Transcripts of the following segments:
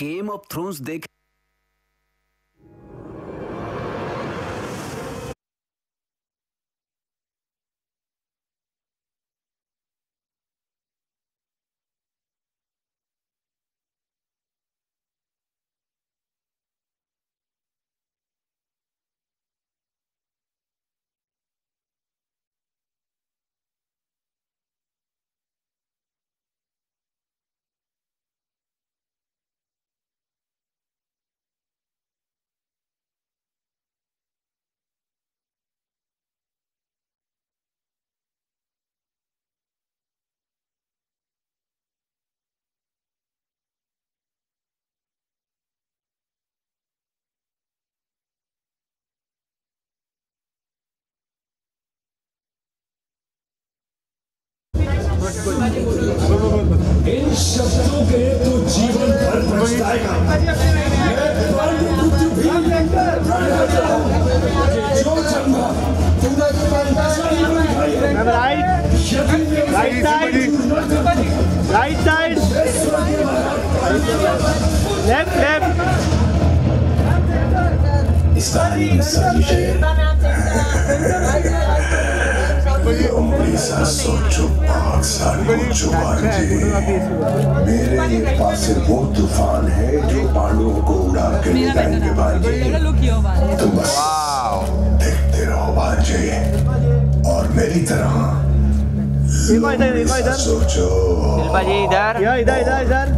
Game of thrones देख इन शब्दों के तो जीवन भर पछताएगा जो जन्मा right right side right side left left इस कहानी में साजिश सा सोचो पाक सा नोचो बांझे मेरे ये पास वो तूफ़ान है। जो पांडवों को उड़ा के ले जाएँगे बांझे तुम बस देखते रहो बांझे और मेरी तरह सोचो इधर इधर इधर इधर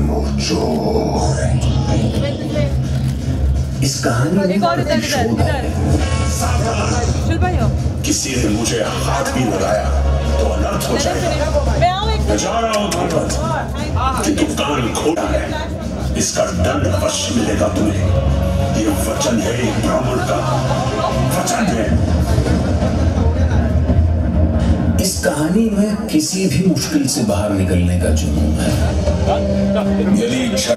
नोचो इस कहानी में हो किसी ने मुझे हाथ भी लगाया तो अनर्थ हो जाएगा। मैं जा रहा हूँ भागवत कि तू कान खोला है इसका दंड अवश्य मिलेगा तुम्हें। ये वचन है एक ब्राह्मण का। वचन है। इस कहानी में किसी भी मुश्किल से बाहर निकलने का जुनून है। यदि इच्छा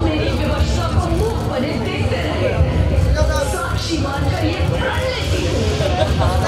साक्षी मानकर ये प्रण लेती हूँ।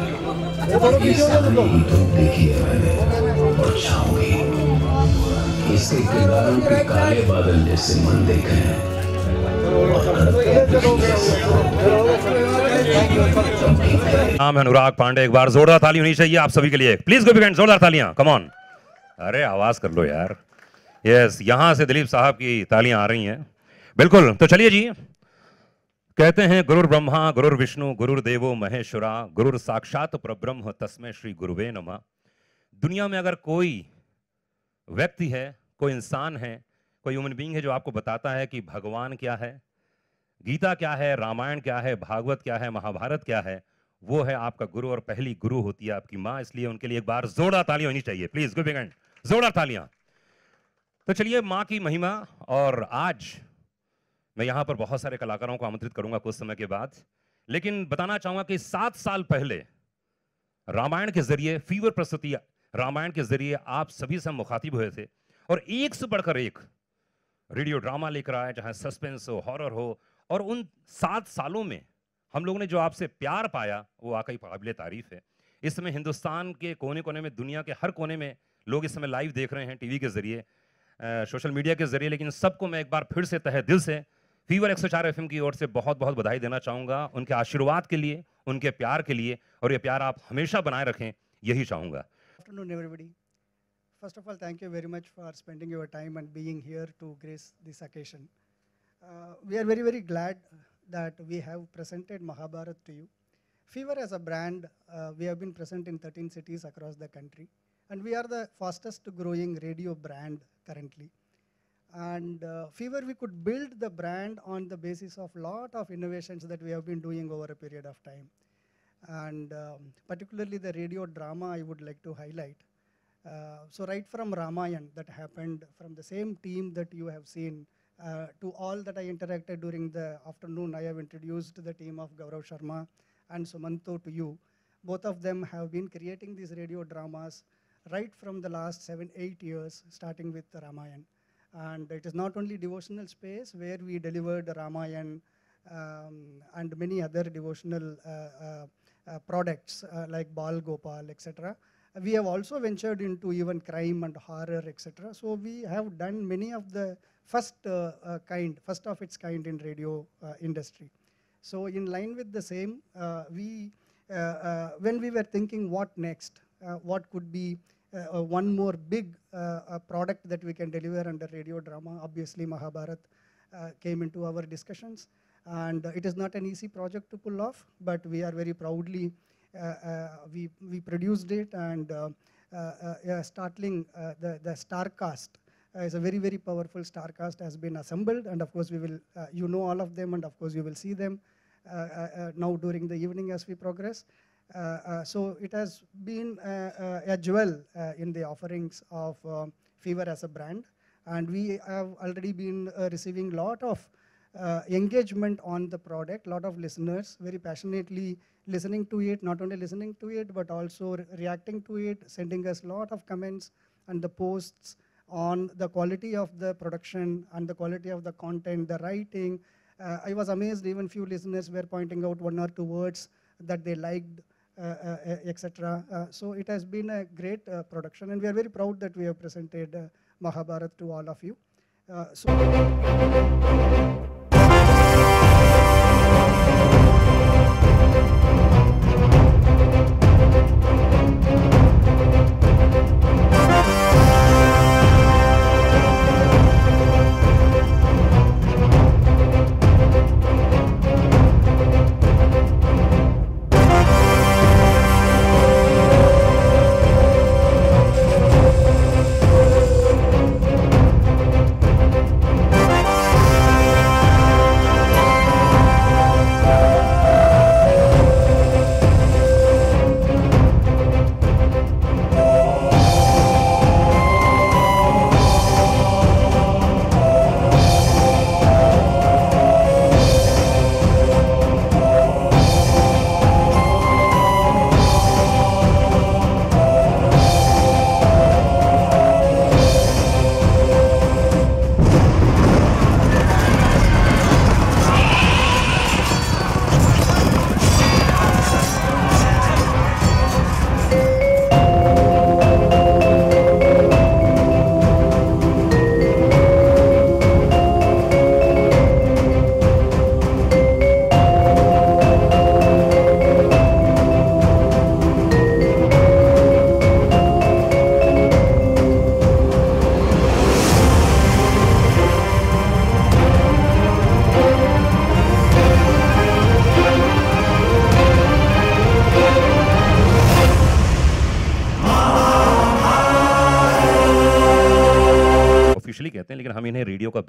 ये सारी धूप देखी है मैंने और छाऊँगी इसके किरदारों के काले बादल जैसे मन देखे हैं। नाम है अनुराग पांडे एक बार जोरदार ताली होनी चाहिए आप सभी के लिए। प्लीज़ गो बिगेंड जोरदार तालियाँ कम ऑन अरे आवाज़ कर लो यार। यस यहाँ से दिलीप साहब की तालियाँ आ रही हैं। बिल्कुल तो चलिए जी। कहते हैं, गुरुर ब्रह्मा, गुरुर विष्णु, गुरुर देवो महेश्वरा, गुरुर साक्षात परब्रह्म तस्मे श्री गुरुवे नमः। दुनिया में अगर कोई व्यक्ति है, कोई इंसान है, कोई ह्यूमन बीइंग है जो आपको बताता है कि भगवान क्या है, गीता क्या है, रामायण क्या है, भागवत क्या है, महाभारत क्या है, वो है आपका गुरु और पहली गुरु होती है आपकी माँ, इसलिए उनके लिए एक बार जोरदार तालियाँ होनी चाहिए। प्लीज़ गुड जोरदार तालियाँ। तो चलिए माँ की महिमा और आज मैं यहाँ पर बहुत सारे कलाकारों को आमंत्रित करूँगा कुछ समय के बाद। लेकिन बताना चाहूँगा कि सात साल पहले रामायण के ज़रिए, फीवर प्रस्तुति रामायण के ज़रिए आप सभी से मुखातिब हुए थे। और एक से बढ़कर एक रेडियो ड्रामा लेकर आए चाहे सस्पेंस हो, हॉरर हो, और उन सात सालों में हम लोगों ने जो आपसे प्यार पाया, वो वाकई काबिल तारीफ़ है। इस समय हिंदुस्तान के कोने कोने में, दुनिया के हर कोने में लोग इस समय लाइव देख रहे हैं, टीवी के ज़रिए सोशल मीडिया के ज़रिए, लेकिन सबको मैं एक बार फिर से तहे दिल से फीवर 104 एफएम की ओर से बहुत बहुत बधाई देना चाहूँगा उनके आशीर्वाद के लिए उनके प्यार के लिए और ये प्यार आप हमेशा बनाए रखें यही चाहूँगा. First of all, thank you very much for spending your time and being here to grace this occasion. Uh, we are very, very glad that we have presented Mahabharat to you. Fever as a brand, uh, we have been present in 13 cities across the country, and we are the fastest growing radio brand currently. And uh, Fever, we could build the brand on the basis of lot of innovations that we have been doing over a period of time. And um, particularly the radio drama, I would like to highlight. Uh, so right from Ramayan that happened from the same team that you have seen uh, to all that I interacted during the afternoon, I have introduced the team of Gaurav Sharma and Sumanto to you. Both of them have been creating these radio dramas right from the last seven, eight years, starting with Ramayan. And it is not only devotional space where we delivered Ramayan um, and many other devotional uh, uh, uh, products like Bal Gopal, etc. We have also ventured into even crime and horror, etc. So we have done many of the first kind, first of its kind in radio industry. So in line with the same, we, uh, uh, when we were thinking what next, uh, what could be uh, uh, one more big uh, product that we can deliver under radio drama, obviously Mahabharat uh, came into our discussions. And it is not an easy project to pull off, but we are very proudly, uh, we, we produced it and startling the, the star cast is a very, very powerful star cast has been assembled. And of course, we will, you know all of them, and of course, you will see them now during the evening as we progress. Uh, uh, so it has been uh, a jewel in the offerings of Fever as a brand. And we have already been receiving a lot of uh, engagement on the product, a lot of listeners very passionately listening to it, not only listening to it, but also re- reacting to it, sending us a lot of comments and the posts on the quality of the production and the quality of the content, the writing. Uh, I was amazed even few listeners were pointing out one or two words that they liked, etc. Uh, so it has been a great uh, production and we are very proud that we have presented uh, Mahabharat to all of you. Uh, so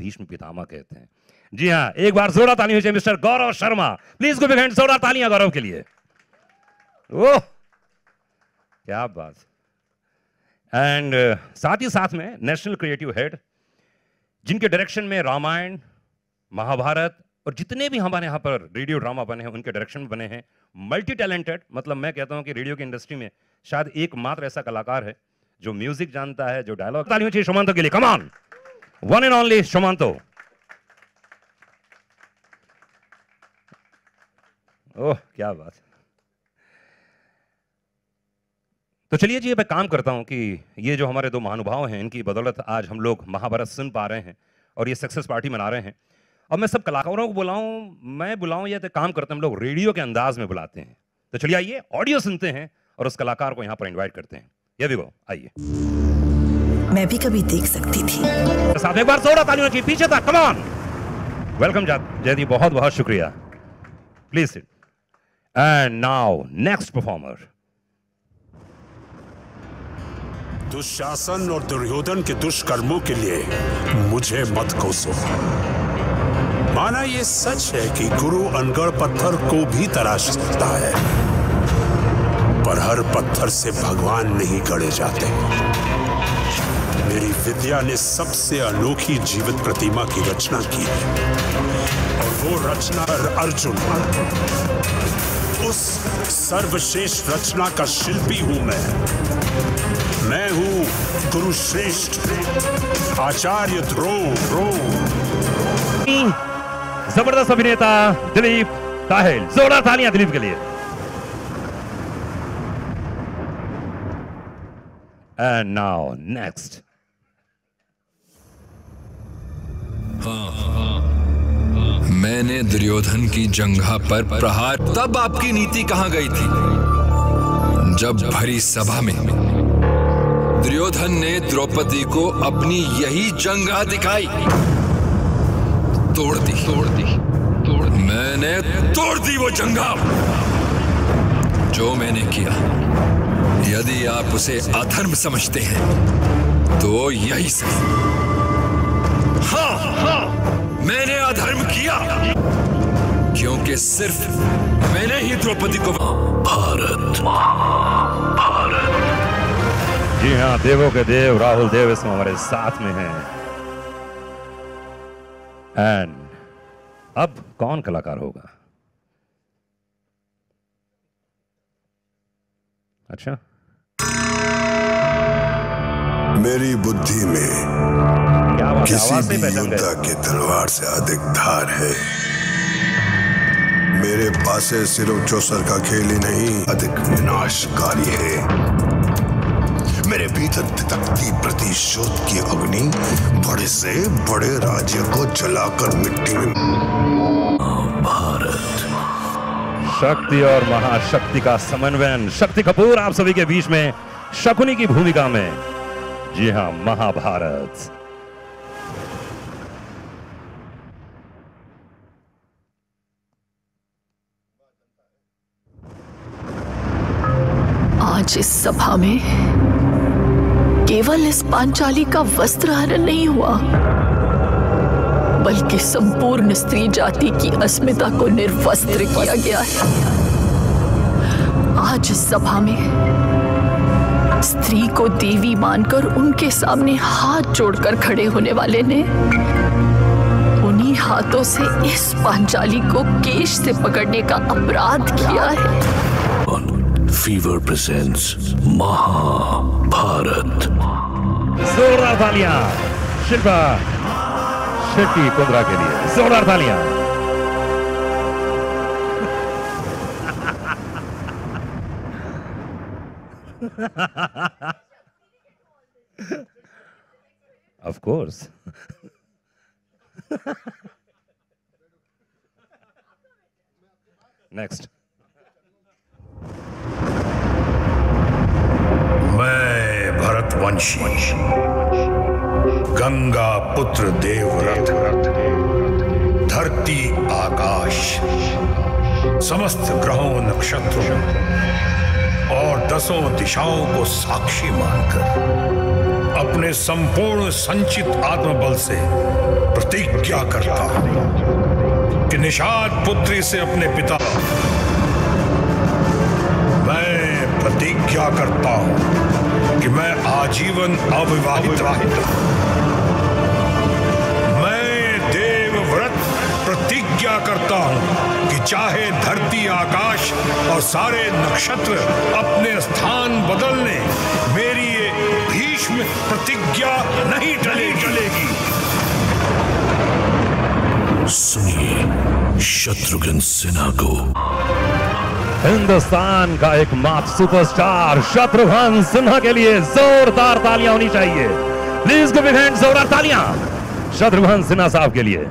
Bhishma Pitamah कहते हैं। जी हाँ एक बार जोरदार तालियों से mister Gaurav Sharma. Please go big जोरदार तालियाँ गौरव के लिए। ओह, क्या बात। एंड साथ ही साथ में नेशनल क्रिएटिव हेड जिनके डायरेक्शन में रामायण, महाभारत और जितने भी हमारे यहाँ पर रेडियो ड्रामा बने हैं, उनके डायरेक्शन बने हैं मल्टी टैलेंटेड मतलब मैं कहता हूँ कि रेडियो की इंडस्ट्री में शायद एकमात्र ऐसा कलाकार है, जो म्यूज़िक जानता है, जो डायलॉग तालियों चाहिए शोमांतो के लिए। Come on one and only Shomanto ओह क्या बात। तो चलिए जी मैं काम करता हूँ कि ये जो हमारे दो महानुभाव हैं, इनकी बदौलत आज हम लोग महाभारत सुन पा रहे हैं और ये सक्सेस पार्टी मना रहे हैं। अब मैं सब कलाकारों को बुलाऊं, मैं बुलाऊं या तो काम करते हैं, हम लोग रेडियो के अंदाज में बुलाते हैं। तो चलिए आइए, ऑडियो सुनते हैं और उस कलाकार को यहाँ पर इन्वाइट करते हैं। ये भी वो आइए। मैं भी कभी देख सकती थी। साथ एक बार जोड़ा तालियों की पीछे था कमान वेलकम जयदीप बहुत बहुत शुक्रिया। Please sit and now next performer Dushasan और दुर्योधन के दुष्कर्मों के लिए मुझे मत कोसो। माना ये सच है कि गुरु अनगढ़ पत्थर को भी तराश सकता है पर हर पत्थर से भगवान नहीं गढ़े जाते। मेरी विद्या ने सबसे अनोखी जीवित प्रतिमा की रचना की है। और वो रचना अर्जुन। उस सर्वश्रेष्ठ रचना का शिल्पी हूँ मैं। मैं हूँ गुरुश्रेष्ठ, आचार्य ध्रुव ज़बरदस्त अभिनेता दिलीप ताहिल जोरदार तालियाँ दिलीप के लिए। एंड नाउ नेक्स्ट मैंने दुर्योधन की जंघा पर प्रहार तब आपकी नीति कहाँ गई थी? जब भरी सभा में दुर्योधन ने द्रौपदी को अपनी यही जंघा दिखाई। तोड़ दी। तोड़ दी तोड़ मैंने तोड़ दी वो जंघा। जो मैंने किया, यदि आप उसे अधर्म समझते हैं तो यही सही। मैंने अधर्म किया। क्योंकि सिर्फ़ मैंने ही द्रौपदी को भारत। भारत जी हाँ देवों के देव राहुल देव इसमें हमारे साथ में हैं। एंड अब कौन कलाकार होगा? अच्छा। मेरी बुद्धि में किसी भी योद्धा की तलवार से अधिक धार है। मेरे पास सिर्फ़ चौसर का खेल ही नहीं अधिक विनाशकारी है। मेरे भीतर तितकती प्रतिशोध की अग्नि बड़े से बड़े राज्य को जलाकर मिट्टी में भारत। शक्ति और महाशक्ति का समन्वयन शक्ति कपूर आप सभी के बीच में शकुनी की भूमिका में। जी हाँ महाभारत। आज इस सभा में केवल इस पांचाली का वस्त्र हरण नहीं हुआ, बल्कि संपूर्ण स्त्री जाति की अस्मिता को निर्वस्त्र किया गया है। आज इस सभा में स्त्री को देवी मानकर उनके सामने हाथ जोड़कर खड़े होने वाले ने उन्हीं हाथों से इस पांचाली को केश से पकड़ने का अपराध किया है। फीवर प्रेजेंट्स महाभारत जोरदार तालियाँ शिल्पा शेट्टी कुंद्रा के लिए जोरदार तालियाँ of course. Next. मैं भरत भरतवंशी। गंगा पुत्र देवव्रत। धरती आकाश। समस्त ग्रहों नक्षत्रों। और दसों दिशाओं को साक्षी मानकर। अपने संपूर्ण संचित आत्मबल से प्रतिज्ञा करता हूँ कि निषाद पुत्री से अपने पिता। मैं प्रतिज्ञा करता हूँ कि मैं आजीवन अविवाहित मैं देवव्रत प्रतिज्ञा करता हूँ कि चाहे धरती आकाश और सारे नक्षत्र अपने स्थान बदलने, मेरी ये भीष्म प्रतिज्ञा नहीं टले। टलेगी सुनिए, शत्रुघ्न सिन्हा को। हिंदुस्तान का एक मात्र सुपरस्टार शत्रुघ्न सिन्हा के लिए जोरदार तालियाँ होनी चाहिए। प्लीज़ गिव हैंड जोरदार तालियाँ। शत्रुघ्न सिन्हा साहब के लिए।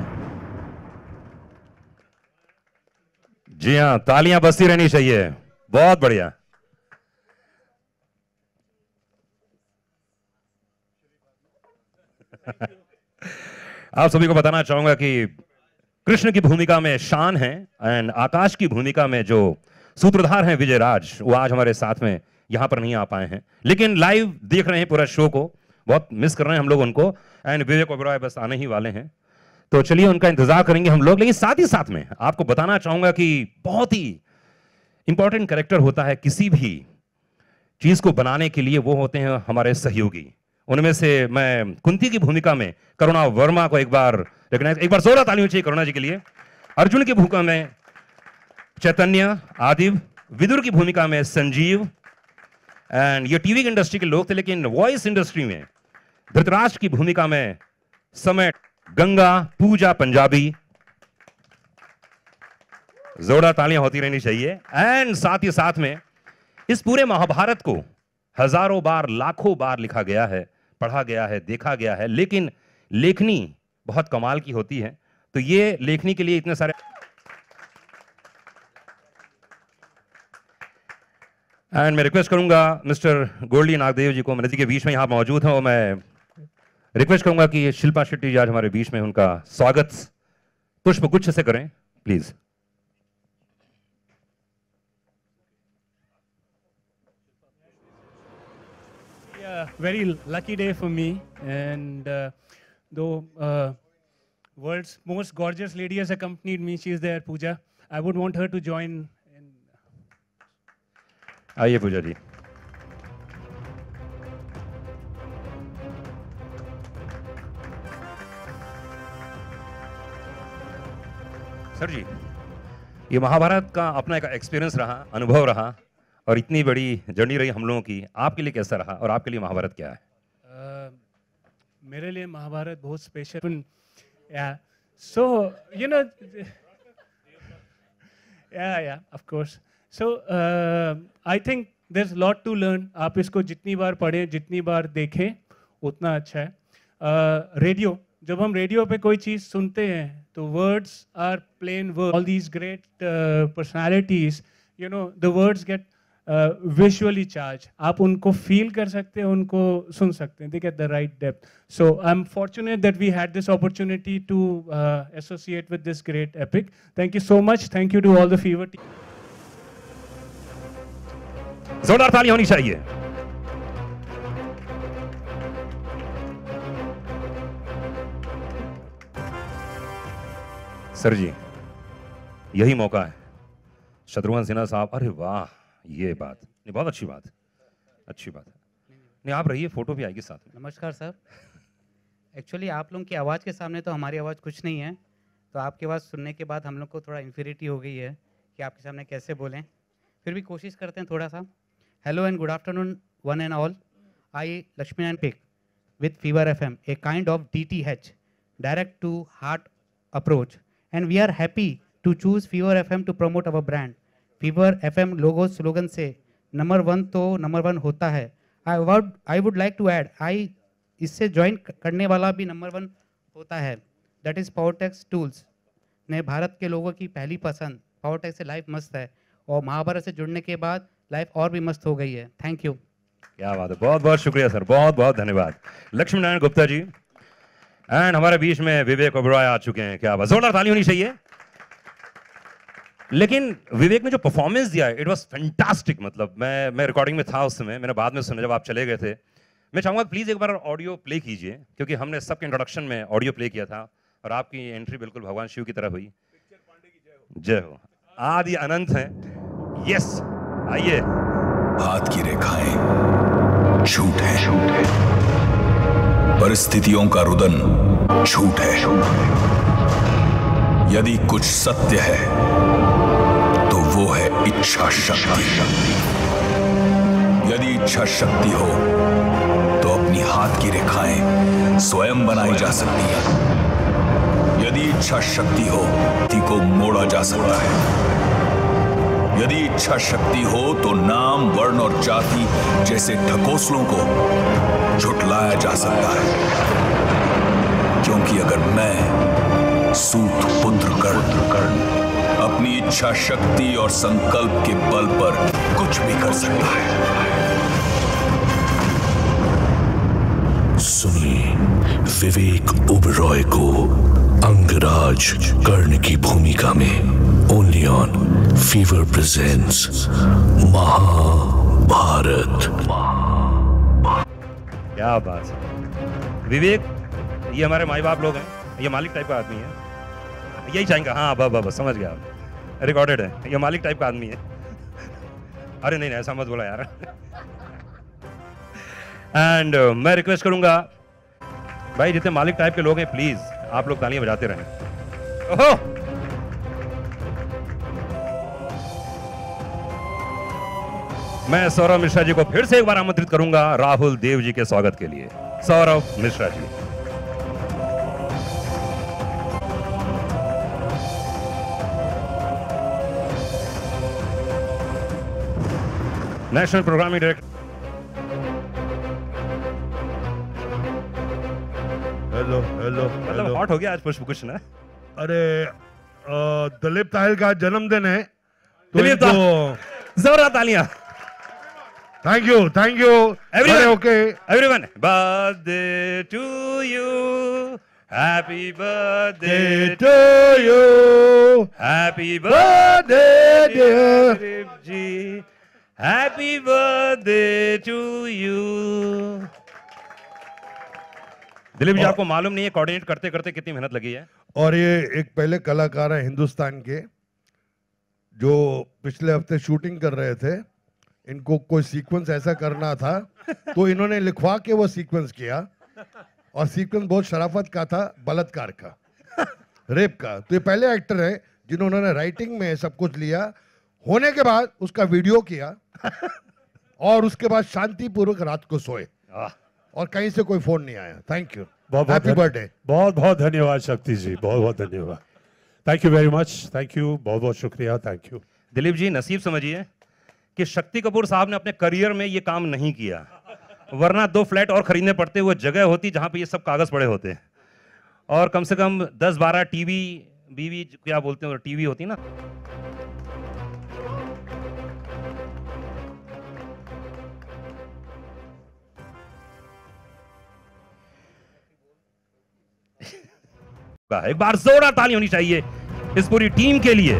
जी हाँ, तालियाँ बसती रहनी चाहिए। बहुत बढ़िया। आप सभी को बताना चाहूँगा कि कृष्ण की भूमिका में शान है एंड आकाश की भूमिका में जो सूत्रधार हैं विजय राज वो आज हमारे साथ में यहाँ पर नहीं आ पाए हैं। लेकिन लाइव देख रहे हैं पूरा शो को। बहुत मिस कर रहे हैं हम लोग उनको। एंड विवेक ओबरॉय बस आने ही वाले हैं। तो चलिए उनका इंतज़ार करेंगे हम लोग। लेकिन साथ ही साथ में आपको बताना चाहूँगा कि बहुत ही इंपॉर्टेंट करेक्टर होता है किसी भी चीज़ को बनाने के लिए। वो होते हैं हमारे सहयोगी। उनमें से मैं कुंती की भूमिका में करुणा वर्मा को एक बार रिकॉग्नाइज एक बार जोरदार तालियों चाहिए करुणा जी के लिए। अर्जुन की भूमिका में चैतन्य, आदिव, विदुर की भूमिका में संजीव एंड ये टीवी इंडस्ट्री के लोग थे, लेकिन वॉइस इंडस्ट्री में, धृतराष्ट्र की भूमिका में समय गंगा, पूजा, पंजाबी, जोरदार तालियाँ होती रहनी चाहिए। एंड साथ ही साथ में इस पूरे महाभारत को हज़ारों बार, लाखों बार लिखा गया है, पढ़ा गया है, देखा गया है, लेकिन लेखनी बहुत कमाल की होती है। तो ये लेखनी के लिए इतने सारे एंड मैं रिक्वेस्ट करूँगा मिस्टर गोल्डी नागदेव जी को मैंने के बीच में यहाँ मौजूद हैं और मैं रिक्वेस्ट करूँगा कि शिल्पा शेट्टी जी आज हमारे बीच में उनका स्वागत, पुष्प गुच्छ से करें please very lucky day for me and two world's most gorgeous ladies accompanied me she is there Pooja I would want her to join आइए पूजा जी सर जी ये महाभारत का अपना एक एक्सपीरियंस रहा अनुभव रहा और इतनी बड़ी जर्नी रही हम लोगों की आपके लिए कैसा रहा और आपके लिए महाभारत क्या है? Uh, मेरे लिए महाभारत बहुत special yeah so you know yeah yeah of course. So I think there is lot to learn आप इसको जितनी बार पढ़ें जितनी बार देखें उतना अच्छा है। रेडियो uh, जब हम रेडियो पे कोई चीज़ सुनते हैं तो words are plain word all these great personalities you know the words get visually charge आप उनको फील कर सकते हैं उनको सुन सकते हैं। They get the right depth so I am fortunate that we had this opportunity to associate with this great epic thank you so much thank you to all the Fever जोरदार ताली होनी चाहिए सर जी यही मौका है शत्रुघ्न सिन्हा साहब अरे वाह ये बात नहीं बहुत अच्छी बात अच्छी बात नहीं आप रहिए फ़ोटो भी आएगी साथ में नमस्कार, सर. एक्चुअली आप लोगों की आवाज़ के सामने तो हमारी आवाज़ कुछ नहीं है। तो आपकी आवाज़ सुनने के बाद हम लोग को थोड़ा इन्फिनिटी हो गई है कि आपके सामने कैसे बोलें। फिर भी कोशिश करते हैं थोड़ा सा। Hello and good afternoon one and all I Lakshmi Narayan pick with Fever FM, a kind of DTH, direct to heart approach. And we are happy to choose Fever FM to promote our brand. Fever FM logo slogan से number one तो number one होता है. I would I would like to add I इससे join करने वाला भी number one होता है. दैट इज़ पावरटेक्स टूल्स ने भारत के लोगों की पहली पसंद. पावरटेक्स से लाइफ मस्त है. और महाभारत से जुड़ने के बाद लाइफ और भी मस्त हो गई है। थैंक यू क्या बात है। बहुत बहुत शुक्रिया सर बहुत बहुत धन्यवाद। लक्ष्मी नारायण गुप्ता जी एंड हमारे बीच में विवेक ओबरॉय आ चुके हैं। क्या बात। जोरदार ताली होनी चाहिए। लेकिन विवेक ने जो परफॉर्मेंस दिया इट वाज फैंटास्टिक मतलब मैं मैं रिकॉर्डिंग में था उस समय, मैंने बाद में सुना जब आप चले गए थे। मैं चाहूँगा प्लीज़ एक बार ऑडियो प्ले कीजिए, क्योंकि हमने सबके इंट्रोडक्शन में ऑडियो प्ले किया था, और आपकी एंट्री बिल्कुल भगवान शिव की तरह हुई। जय हो। आदि अनंत है। यस आइए। हाथ की रेखाएँ झूठ है। परिस्थितियों का रुदन झूठ है। यदि कुछ सत्य है तो वो है इच्छा शक्ति। यदि इच्छा शक्ति हो तो अपनी हाथ की रेखाएँ स्वयं बनाई जा सकती है। यदि इच्छा शक्ति हो ती को मोड़ा जा सकता है। यदि इच्छा शक्ति हो तो नाम, वर्ण और जाति जैसे ढकोसलों को झुटलाया जा सकता है। क्योंकि अगर मैं सूत पुत्र कर्ण कर्ण अपनी इच्छा शक्ति और संकल्प के बल पर कुछ भी कर सकता है। सुनिए, विवेक ओबरॉय को अंगराज कर्ण की भूमिका में। Only on Fever presents Mahabharat क्या बात है। विवेक ये हमारे माई बाप लोग हैं। ये मालिक टाइप का आदमी है। यही चाहेंगे। हाँ बस बस समझ गया। रिकॉर्डेड है। ये मालिक टाइप का आदमी है। अरे नहीं नहीं ऐसा मत बोला यार। एंड uh, मैं रिक्वेस्ट करूँगा भाई जितने मालिक टाइप के लोग हैं प्लीज़ आप लोग तालियाँ बजाते रहें। ओहो! मैं सौरभ मिश्रा जी को फिर से एक बार आमंत्रित करूँगा राहुल देव जी के स्वागत के लिए। Saurabh Mishra ji. National programming director hello hello मतलब हॉट हो गया आज पुष्प कुछ ना? अरे दिलीप ताहिल का जन्मदिन है तो दिलीप इनको जोरदार तालियाँ। Thank you thank you Everyone. Okay Everyone, birthday to you. Happy birthday to you. Happy birthday, dear. Dilip ji. Happy birthday to you. Dilip ji आपको मालूम नहीं है कोऑर्डिनेट करते करते कितनी मेहनत लगी है और ये एक पहले कलाकार है हिंदुस्तान के जो पिछले हफ़्ते शूटिंग कर रहे थे इनको कोई सीक्वेंस ऐसा करना था तो इन्होंने लिखवा के वो सीक्वेंस किया। और सीक्वेंस बहुत शराफत का था बलात्कार का रेप का। तो ये पहले एक्टर है जिन्होंने राइटिंग में सब कुछ लिया। होने के बाद उसका वीडियो किया और उसके बाद शांतिपूर्वक रात को सोए। और कहीं से कोई फ़ोन नहीं आया। थैंक यू बहुत बहुत हैप्पी बर्थडे बहुत बहुत धन्यवाद शक्ति जी। बहुत बहुत धन्यवाद। Thank you very much thank you बहुत बहुत शुक्रिया. थैंक यू दिलीप जी नसीब समझिए। कि शक्ति कपूर साहब ने अपने करियर में ये काम नहीं किया। वरना दो फ्लैट और खरीदने पड़ते, वो जगह होती जहाँ पे ये सब कागज़ पड़े होते और कम से कम 10-12 टीवी, बीवी क्या बोलते हैं, टीवी होती ना। एक बार जोरदार ताली होनी चाहिए इस पूरी टीम के लिए।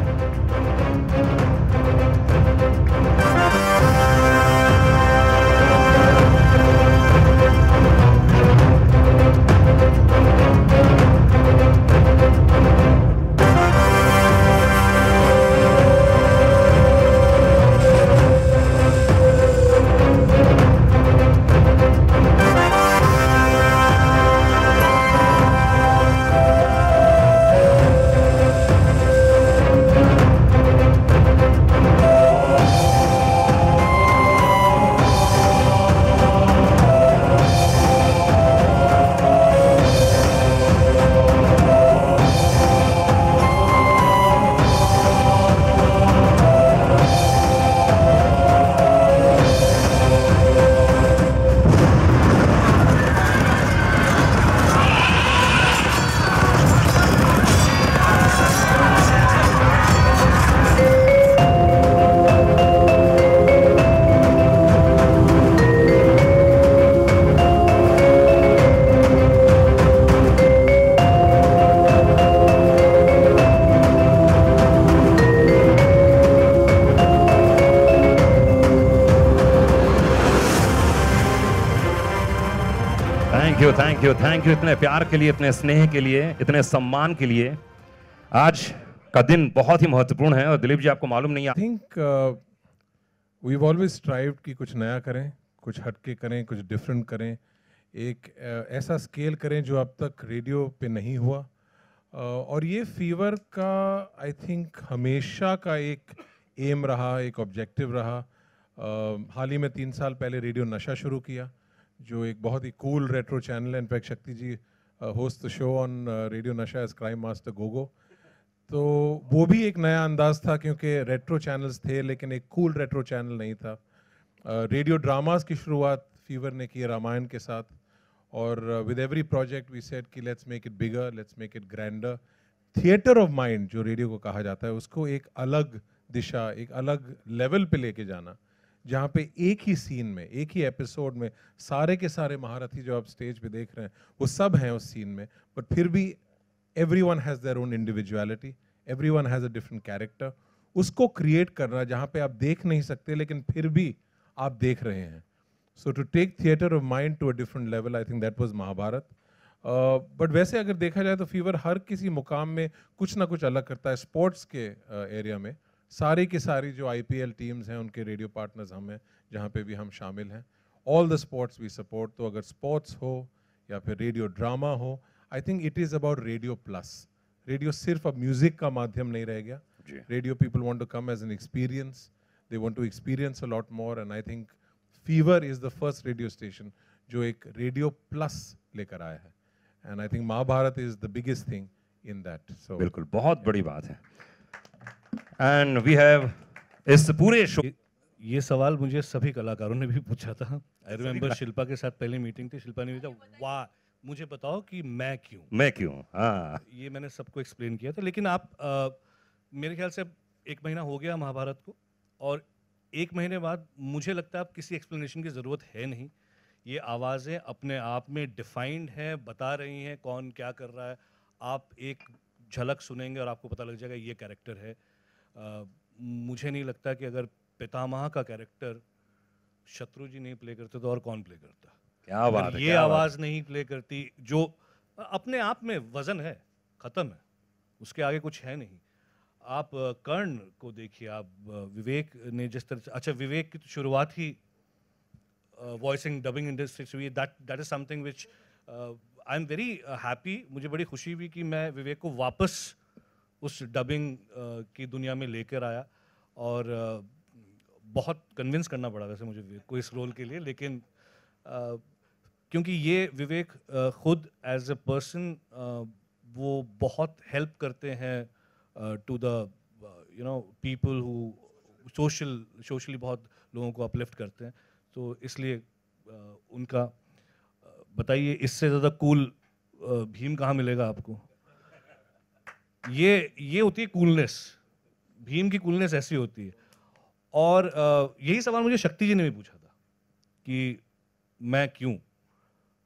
Thank you thank you thank you इतने प्यार के लिए इतने स्नेह के लिए इतने सम्मान के लिए। आज का दिन बहुत ही महत्वपूर्ण है और दिलीप जी आपको मालूम नहीं है थिंक वी ऑलवेज स्ट्राइव कि कुछ नया करें कुछ हटके करें कुछ डिफरेंट करें। एक uh, ऐसा स्केल करें जो अब तक रेडियो पे नहीं हुआ। Uh, और ये फीवर का आई थिंक हमेशा का एक एम रहा एक ऑब्जेक्टिव रहा। Uh, हाल ही में तीन साल पहले रेडियो नशा शुरू किया। जो एक बहुत ही कूल रेट्रो चैनल है in fact Shakti ji host show on radio Nasha as crime master Gogo तो वो भी एक नया अंदाज था क्योंकि रेट्रो चैनल्स थे, लेकिन एक कूल रेट्रो चैनल नहीं था। रेडियो ड्रामास की शुरुआत फीवर ने की रामायण के साथ, और with every project we set कि let's make it bigger let's make it grander theatre of mind जो रेडियो को कहा जाता है, उसको एक अलग दिशा, एक अलग लेवल पे लेके जाना। जहाँ पे एक ही सीन में, एक ही एपिसोड में सारे के सारे महारथी जो आप स्टेज पे देख रहे हैं, वो सब हैं उस सीन में बट फिर भी everyone has their own individuality everyone has a different character उसको क्रिएट करना जहाँ पे आप देख नहीं सकते, लेकिन फिर भी आप देख रहे हैं। So to take theatre of mind to a different level I think that was Mahabharat but वैसे अगर देखा जाए तो फीवर हर किसी मुकाम में कुछ ना कुछ अलग करता है स्पोर्ट्स के एरिया में। सारी की सारी जो आईपीएल टीम्स हैं उनके रेडियो पार्टनर्स हम हैं जहाँ पे भी हम शामिल हैं। All the sports we support तो अगर स्पोर्ट्स हो या फिर रेडियो ड्रामा हो I think it is about radio plus radio सिर्फ़ अब म्यूज़िक का माध्यम नहीं रह गया। Radio people want to come as an experience they want to experience a lot more and I think Fever is the first radio station जो एक radio plus लेकर आया है। And I think Mahabharat is the biggest thing in that so बिल्कुल बहुत बड़ी बात है। एंड वी हैव इस पूरे शो ये सवाल मुझे सभी कलाकारों ने भी पूछा था। आई रिमेम्बर शिल्पा के साथ पहली मीटिंग थी शिल्पा ने पूछा वाह मुझे बताओ कि मैं क्यों? मैं क्यों? हाँ। ये मैंने सबको एक्सप्लेन किया था लेकिन आप अ, मेरे ख्याल से एक महीना हो गया महाभारत को और एक महीने बाद मुझे लगता है अब किसी एक्सप्लेनेशन की ज़रूरत है नहीं। ये आवाज़ें अपने आप में डिफाइंड हैं बता रही हैं कौन क्या कर रहा है। आप एक झलक सुनेंगे और आपको पता लग जाएगा ये कैरेक्टर है। मुझे नहीं लगता कि अगर पितामह का कैरेक्टर शत्रु जी नहीं प्ले करते तो और कौन प्ले करता? क्या बात है, ये क्या बात आवाज़ नहीं प्ले करती जो अपने आप में वज़न है ख़त्म है उसके आगे कुछ है नहीं। आप कर्ण को देखिए आप विवेक ने जिस तरह से अच्छा विवेक की तो शुरुआत ही वॉइसिंग डबिंग इंडस्ट्री से हुई। That that is something which I am very happy मुझे बड़ी खुशी हुई कि मैं विवेक को वापस उस डबिंग की दुनिया में लेकर आया और बहुत कन्विंस करना पड़ा वैसे मुझे विवेक को इस रोल के लिए, लेकिन क्योंकि ये विवेक खुद एज अ पर्सन वो बहुत हेल्प करते हैं to the you know people who social socially बहुत लोगों को अपलिफ्ट करते हैं। तो इसलिए उनका बताइए इससे ज़्यादा कूल भीम कहाँ मिलेगा आपको? ये ये होती है कूलनेस भीम की कूलनेस ऐसी होती है. और यही सवाल मुझे शक्ति जी ने भी पूछा था कि मैं क्यों?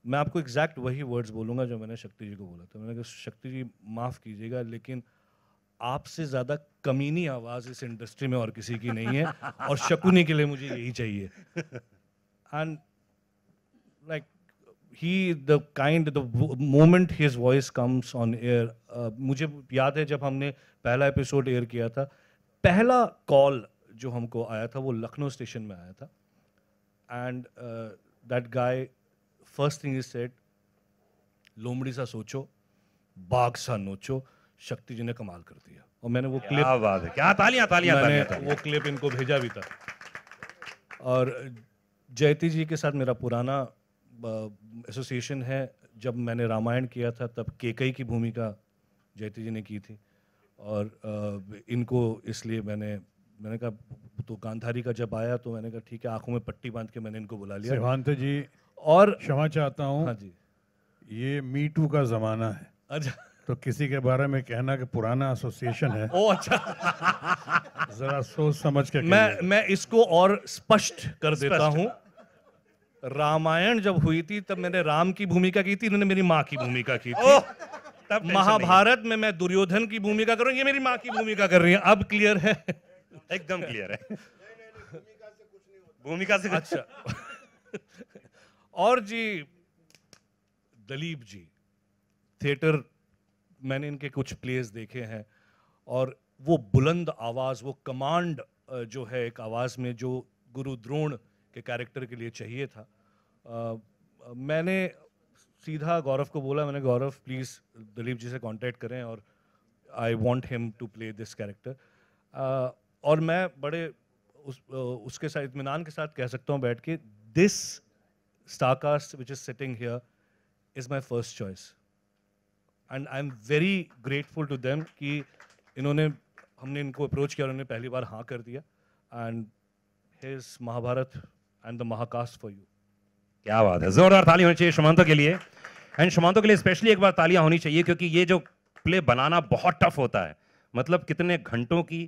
मैं आपको एग्जैक्ट वही वर्ड्स बोलूँगा जो मैंने शक्ति जी को बोला था. मैंने कहा, शक्ति जी, माफ़ कीजिएगा, लेकिन आपसे ज़्यादा कमीनी आवाज़ इस इंडस्ट्री में और किसी की नहीं है और शकुनी के लिए मुझे यही चाहिए. And like he the kind the w- moment his voice comes on air uh, मुझे याद है जब हमने पहला एपिसोड एयर किया था पहला कॉल जो हमको आया था वो लखनऊ स्टेशन में आया था and that guy first thing is said लोमड़ी सा सोचो बाघ सा नोचो शक्ति जी ने कमाल कर दिया और मैंने वो क्या क्लिप बात है, क्या तालियाँ, तालियाँ, मैंने तालियाँ, तालियाँ। वो क्लिप इनको भेजा भी था और जयती जी के साथ मेरा पुराना एसोसिएशन है जब मैंने रामायण किया था तब केकई की भूमिका जयती जी ने की थी। और इनको इसलिए मैंने मैंने कहा तो गांधारी का जब आया तो मैंने कहा ठीक है आँखों में पट्टी बाँध के मैंने इनको बुला लिया। सिद्धांत जी और क्षमा चाहता हूँ हाँ जी। ये मी टू का जमाना है। अच्छा। तो किसी के बारे में कहना कि पुराना एसोसिएशन है ओ अच्छा। जरा सोच समझ के मैं मैं इसको और स्पष्ट कर देता हूँ। रामायण जब हुई थी तब मैंने राम की भूमिका की थी इन्होंने मेरी माँ की भूमिका की थी। तब। महाभारत में मैं दुर्योधन की भूमिका कर रहा हूँ ये मेरी माँ की भूमिका कर रही है। अब क्लियर है? एकदम क्लियर है। भूमिका से अच्छा। और जी दलीप जी थिएटर मैंने इनके कुछ प्लेस देखे हैं और वो बुलंद आवाज़ वो कमांड जो है एक आवाज़ में जो गुरु द्रोण के कैरेक्टर के लिए चाहिए था मैंने सीधा गौरव को बोला, मैंने गौरव प्लीज़ दिलीप जी से कांटेक्ट करें और I want him to play this character और मैं बड़े उस उसके साथ इतमान के साथ कह सकता हूँ बैठ के this star cast which is sitting here is my first choice and I am very grateful to them कि इन्होंने, हमने इनको अप्रोच किया उन्होंने पहली बार हाँ कर दिया। And his Mahabharat and the महाकास्ट for you क्या बात है। जोरदार ताली होनी चाहिए शमांतो के लिए। एंड शमांतो के लिए स्पेशली एक बार तालियाँ होनी चाहिए क्योंकि ये जो प्ले बनाना बहुत टफ होता है। मतलब कितने घंटों की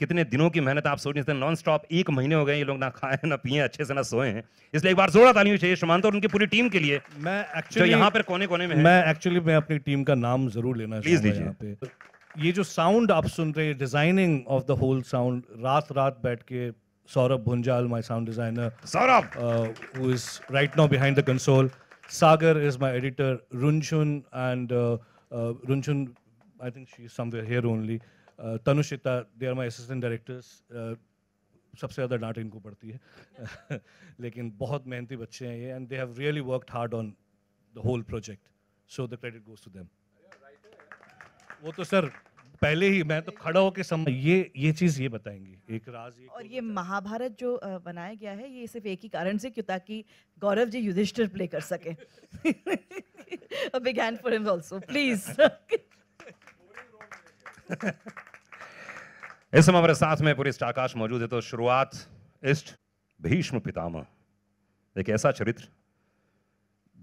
कितने दिनों की मेहनत आप सोच नहीं सकते नॉन स्टॉप एक महीने हो गए ये लोग ना खाए ना पिए अच्छे से ना सोए। हैं इसलिए एक बार जोरदार ताली होनी चाहिए शमांतो और उनकी पूरी टीम के लिए। मैं एक्चुअली यहाँ पर कोने कोने में मैं एक्चुअली मैं अपनी टीम का नाम ज़रूर लेना Please चाहूँगा यहाँ पे। ये जो साउंड आप सुन रहे हैं designing of the whole sound रात रात बैठ के Saurabh Bhunjal my sound designer Saurabh who is right now behind the console Sagar is my editor Runchun and Runchun I think she is somewhere here only Tanushita they are my assistant directors सबसे ज़्यादा डांट इनको पड़ती है लेकिन बहुत मेहनती बच्चे हैं ये and they have really worked hard on the whole project so the credit goes to them वो तो सर पहले ही मैं तो खड़ा होकर सम ये ये चीज़ ये बताएँगे। एक राज ये और ये महाभारत जो बनाया गया है ये सिर्फ़ एक ही कारण से क्यों ताकि गौरव जी युधिष्ठिर प्ले कर सके। A big hand for him also, please. इस समय हमारे साथ में पूरी स्टाकाश मौजूद है तो शुरुआत इष्ट भीष्म पितामह। एक ऐसा चरित्र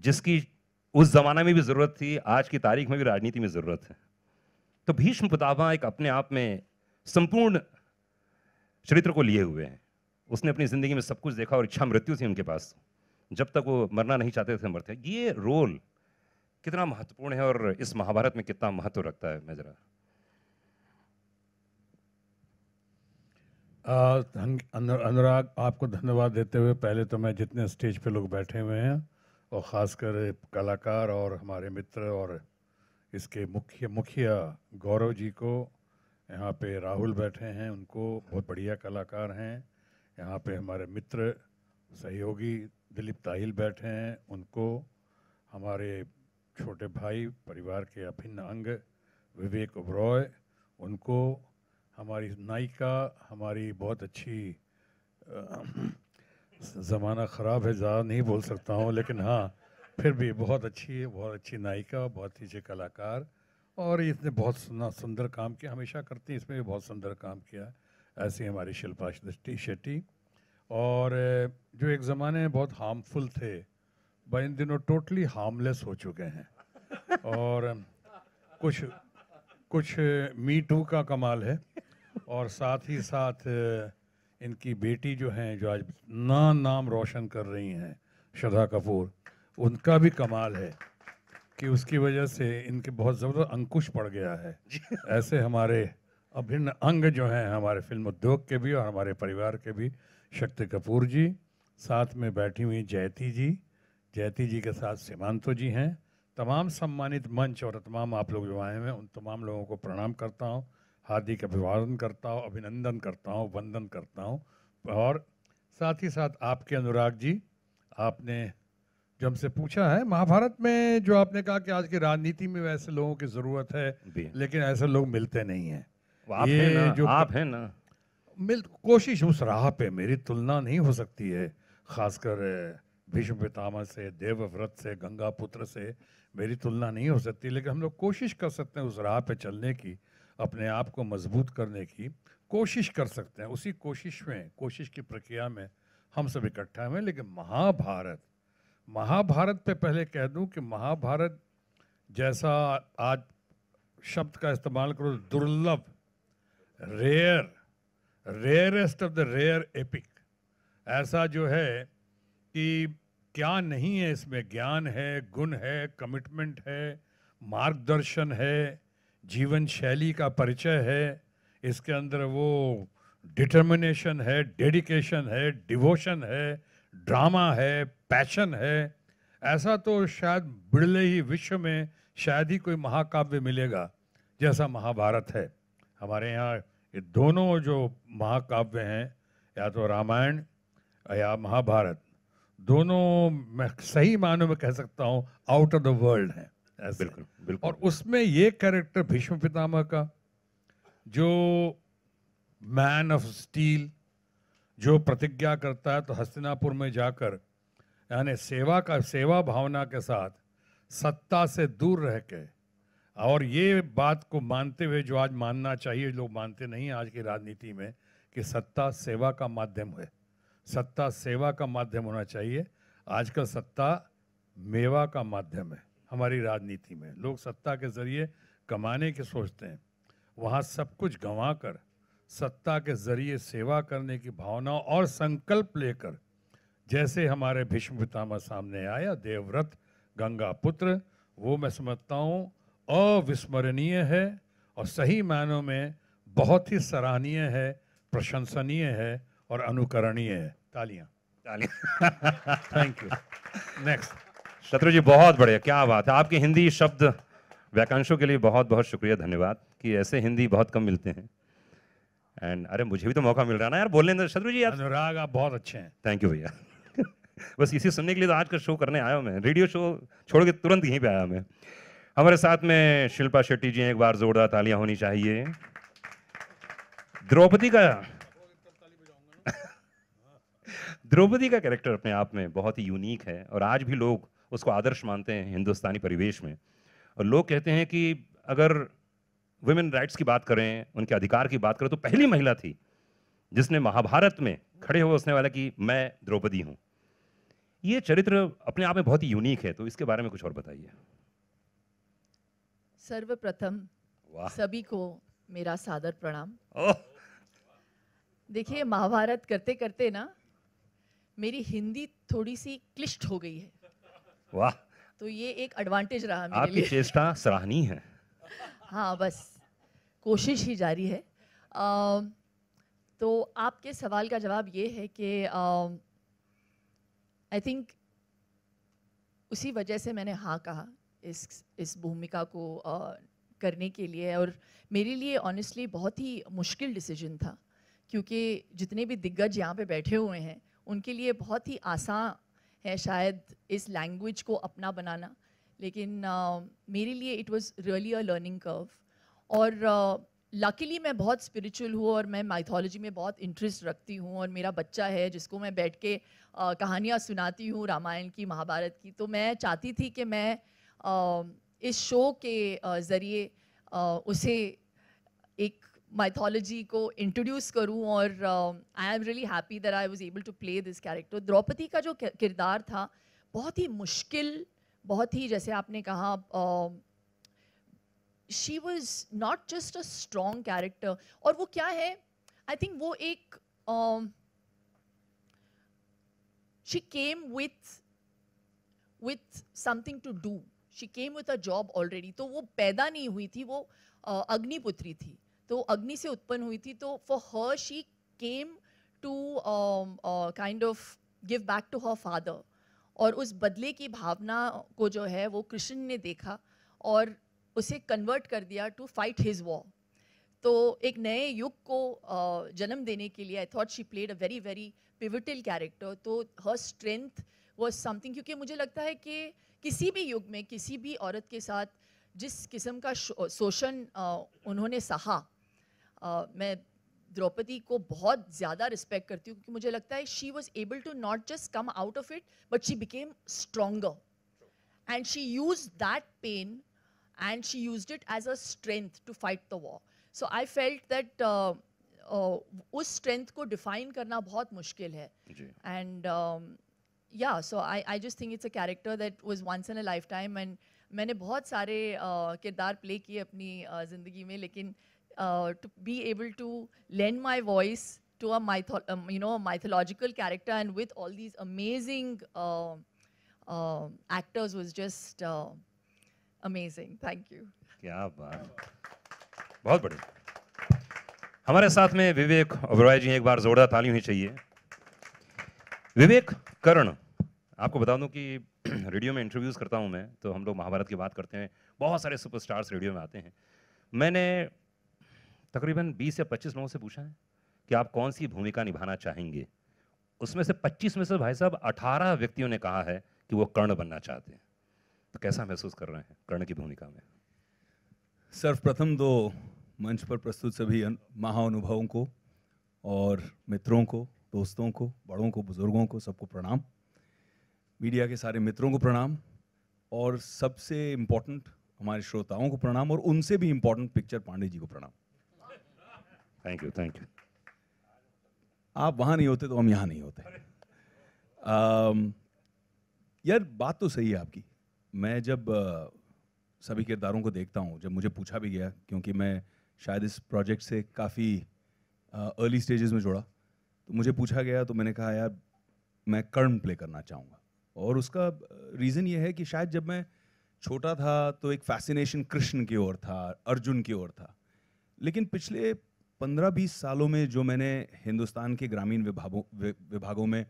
जिसकी उस जमाने में भी ज़रूरत थी आज की तारीख में भी राजनीति में ज़रूरत है। तो भीष्म पितामह एक अपने आप में संपूर्ण चरित्र को लिए हुए हैं। उसने अपनी ज़िंदगी में सब कुछ देखा और इच्छा मृत्यु थी उनके पास। जब तक वो मरना नहीं चाहते थे, मरते ये रोल कितना महत्वपूर्ण है और इस महाभारत में कितना महत्व रखता है, मैं जरा। अनुराग, आपको धन्यवाद देते हुए पहले तो मैं जितने स्टेज पे लोग बैठे हुए हैं, और ख़ासकर कलाकार और हमारे मित्र और इसके मुख्य, मुखिया गौरव जी को, यहाँ पे राहुल बैठे हैं, उनको बहुत बढ़िया कलाकार हैं। यहाँ पे हमारे मित्र, सहयोगी दिलीप ताहिल बैठे हैं, उनको हमारे छोटे भाई, परिवार के अभिन्न अंग विवेक ओबरॉय उनको हमारी नायिका, हमारी बहुत अच्छी ज़माना ख़राब है, ज़्यादा नहीं बोल सकता हूँ, लेकिन हाँ फिर भी बहुत अच्छी है बहुत अच्छी नायिका, बहुत ही अच्छे कलाकार और इसने बहुत सुंदर काम किया, हमेशा करती हैं, इसमें भी बहुत सुंदर काम किया ऐसी हमारी शिल्पा शेट्टी शेट्टी। और जो एक ज़माने में बहुत हार्मफुल थे वह इन दिनों टोटली हार्मलेस हो चुके हैं। और कुछ कुछ मी टू का कमाल है। और साथ ही साथ इनकी बेटी जो हैं, जो आज ना नाम रोशन कर रही हैं, श्रद्धा कपूर उनका भी कमाल है कि उसकी वजह से इनके बहुत ज़बरदस्त अंकुश पड़ गया है। ऐसे हमारे अभिन्न अंग जो हैं हमारे फ़िल्म उद्योग के भी और हमारे परिवार के भी शक्ति कपूर जी साथ में बैठी हुई जयती जी जयती जी के साथ सीमांतो जी हैं। तमाम सम्मानित मंच और तमाम आप लोग जो आए हैं उन तमाम लोगों को प्रणाम करता हूँ हार्दिक अभिवादन करता हूँ अभिनंदन करता हूँ वंदन करता हूँ और साथ ही साथ आपके अनुराग जी आपने जो हमसे पूछा है महाभारत में जो आपने कहा कि आज की राजनीति में वैसे लोगों की ज़रूरत है लेकिन ऐसे लोग मिलते नहीं है। आप हैं ना, जो आप है ना। मिल कोशिश उस राह पे मेरी तुलना नहीं हो सकती है खासकर भीष्म पितामह से देवव्रत से गंगा पुत्र से मेरी तुलना नहीं हो सकती लेकिन हम लोग कोशिश कर सकते हैं उस राह पे चलने की अपने आप को मज़बूत करने की कोशिश कर सकते हैं। उसी कोशिश में कोशिश की प्रक्रिया में हम सब इकट्ठा हुए लेकिन महाभारत महाभारत पे पहले कह दूँ कि महाभारत जैसा आज शब्द का इस्तेमाल करो, दुर्लभ rare rarest of the rare epic ऐसा जो है कि क्या नहीं है इसमें ज्ञान है, गुण है कमिटमेंट है, मार्गदर्शन है, जीवन शैली का परिचय है, इसके अंदर वो डिटर्मिनेशन है डेडिकेशन है डिवोशन है ड्रामा है पैशन है ऐसा तो शायद बिड़ले ही विश्व में शायद ही कोई महाकाव्य मिलेगा जैसा महाभारत है। हमारे यहाँ ये दोनों जो महाकाव्य हैं या तो रामायण या महाभारत दोनों मैं सही मानों में कह सकता हूँ आउट ऑफ़ द वर्ल्ड हैं बिल्कुल बिल्कुल। और उसमें ये कैरेक्टर भीष्म पितामह का जो मैन ऑफ़ स्टील जो प्रतिज्ञा करता है तो हस्तिनापुर में जाकर, यानी सेवा का, सेवा भावना के साथ सत्ता से दूर रह के, और ये बात को मानते हुए जो आज मानना चाहिए लोग मानते नहीं आज की राजनीति में, कि सत्ता सेवा का माध्यम है। सत्ता सेवा का माध्यम होना चाहिए। आजकल सत्ता मेवा का माध्यम है, हमारी राजनीति में। लोग सत्ता के ज़रिए कमाने के सोचते हैं। वहाँ सब कुछ गंवा कर सत्ता के ज़रिए सेवा करने की भावना और संकल्प लेकर जैसे हमारे भीष्म पितामह सामने आया देवव्रत गंगा पुत्र वो मैं समझता हूँ अविस्मरणीय है और सही मायनों में बहुत ही सराहनीय है प्रशंसनीय है और अनुकरणीय है। तालियाँ। तालियाँ। थैंक यू नेक्स्ट शत्रु जी बहुत बढ़िया क्या बात है। आपके हिंदी शब्द वाक्यांशों के लिए बहुत बहुत शुक्रिया धन्यवाद कि ऐसे हिंदी बहुत कम मिलते हैं। एंड अरे मुझे भी तो मौका मिल रहा है ना यार बोलने दो शत्रु जी आप अनुराग आप बहुत अच्छे हैं। थैंक यू भैया। बस इसी सुनने के लिए तो आज का शो करने आया हूँ मैं। रेडियो शो छोड़ के तुरंत यहीं पे आया मैं। हमारे साथ में शिल्पा शेट्टी जी एक बार जोरदार तालियाँ होनी चाहिए। द्रौपदी का द्रौपदी का कैरेक्टर अपने आप में बहुत ही यूनिक है और आज भी लोग उसको आदर्श मानते हैं हिंदुस्तानी परिवेश में। और लोग कहते हैं कि अगर वुमेन राइट्स की बात करें उनके अधिकार की बात करें तो पहली महिला थी जिसने महाभारत में खड़े हुए उसने वाला कि मैं द्रौपदी हूँ। ये चरित्र अपने आप में बहुत ही यूनिक है तो इसके बारे में कुछ और बताइए। सर्वप्रथम सभी को मेरा सादर प्रणाम। देखिए महाभारत करते करते ना मेरी हिंदी थोड़ी सी क्लिष्ट हो गई है। वाह। तो ये एक एडवांटेज रहा मेरे आपकी चेष्टा सराहनीय है। हाँ बस। कोशिश ही जारी है। अ, तो आपके सवाल का जवाब ये है कि आई थिंक उसी वजह से मैंने हाँ कहा इस इस भूमिका को अ, करने के लिए और मेरे लिए ऑनेस्टली बहुत ही मुश्किल डिसीज़न था। क्योंकि जितने भी दिग्गज यहाँ पे बैठे हुए हैं उनके लिए बहुत ही आसान है शायद इस लैंग्वेज को अपना बनाना। लेकिन अ, मेरे लिए it was really a learning curve और लकीली uh, मैं बहुत स्पिरिचुअल हूँ और मैं माइथोलॉजी में बहुत इंटरेस्ट रखती हूँ और मेरा बच्चा है जिसको मैं बैठ के अ, कहानियाँ सुनाती हूँ रामायण की महाभारत की तो मैं चाहती थी कि मैं अ, इस शो के अ, ज़रिए अ, उसे एक माइथोलॉजी को इंट्रोड्यूस करूँ और I am really happy that I was able to play this character Draupadi का जो किरदार था बहुत ही मुश्किल बहुत ही जैसे आपने कहा she was not just a strong character और वो क्या है? आई थिंक वो एक she came with with something to do. She came with a job already. तो वो पैदा नहीं हुई थी वो अ, अग्निपुत्री थी। तो अग्नि से उत्पन्न हुई थी तो for her she came to kind of give back to her father और उस बदले की भावना को जो है वो कृष्ण ने देखा और उसे कन्वर्ट कर दिया टू फाइट हिज वॉर तो एक नए युग को जन्म देने के लिए I thought she played a very very pivotal character तो हर स्ट्रेंथ वॉज़ समथिंग क्योंकि मुझे लगता है कि किसी भी युग में, किसी भी औरत के साथ जिस किस्म का शोषण उन्होंने सहा मैं द्रौपदी को बहुत ज़्यादा रिस्पेक्ट करती हूँ क्योंकि मुझे लगता है she was able to not just come out of it but she became stronger and she use that pain and she use it as a strength to fight the war so I felt that उस strength को define करना बहुत मुश्किल है। And yeah so I I just think it's a character that was once in a lifetime and मैंने बहुत सारे uh, किरदार प्ले किए अपनी uh, ज़िंदगी में लेकिन uh, to be able to lend my voice to a mytho- um, you know a mythological character and with all these amazing uh, uh, actors was just uh, amazing. Thank you. क्या बात बहुत बढ़िया हमारे साथ में विवेक ओबरॉय जी एक बार जोरदार ताली होनी चाहिए विवेक कर्ण आपको बता दूँ कि रेडियो में इंटरव्यूज़ करता हूँ मैं तो हम लोग महाभारत की बात करते हैं बहुत सारे सुपरस्टार्स रेडियो में आते हैं मैंने तकरीबन 20 या 25 लोगों से पूछा है कि आप कौन सी भूमिका निभाना चाहेंगे। उसमें से 25 में से भाई साहब 18 व्यक्तियों ने कहा है कि वो कर्ण बनना चाहते हैं। तो कैसा महसूस कर रहे हैं कर्ण की भूमिका में? सर्वप्रथम तो मंच पर प्रस्तुत सभी अन- महाअनुभवों को और मित्रों को, दोस्तों को, बड़ों को, बुज़ुर्गों को सबको प्रणाम। मीडिया के सारे मित्रों को प्रणाम और सबसे इम्पोर्टेंट हमारे श्रोताओं को प्रणाम और उनसे भी इम्पोर्टेंट पिक्चर पांडे जी को प्रणाम। थैंक यू थैंक यू आप वहाँ नहीं होते तो हम यहाँ नहीं होते। यार बात तो सही है आपकी। मैं जब सभी किरदारों को देखता हूँ, जब मुझे पूछा भी गया, क्योंकि मैं शायद इस प्रोजेक्ट से काफ़ी अर्ली स्टेजेस में जुड़ा तो मुझे पूछा गया तो मैंने कहा, यार, मैं कर्ण प्ले करना चाहूँगा। और उसका रीज़न ये है कि शायद जब मैं छोटा था तो एक फैसिनेशन कृष्ण की ओर था, अर्जुन की ओर था। लेकिन पिछले पंद्रह बीस सालों में जो मैंने हिंदुस्तान के ग्रामीण विभागों विभागों में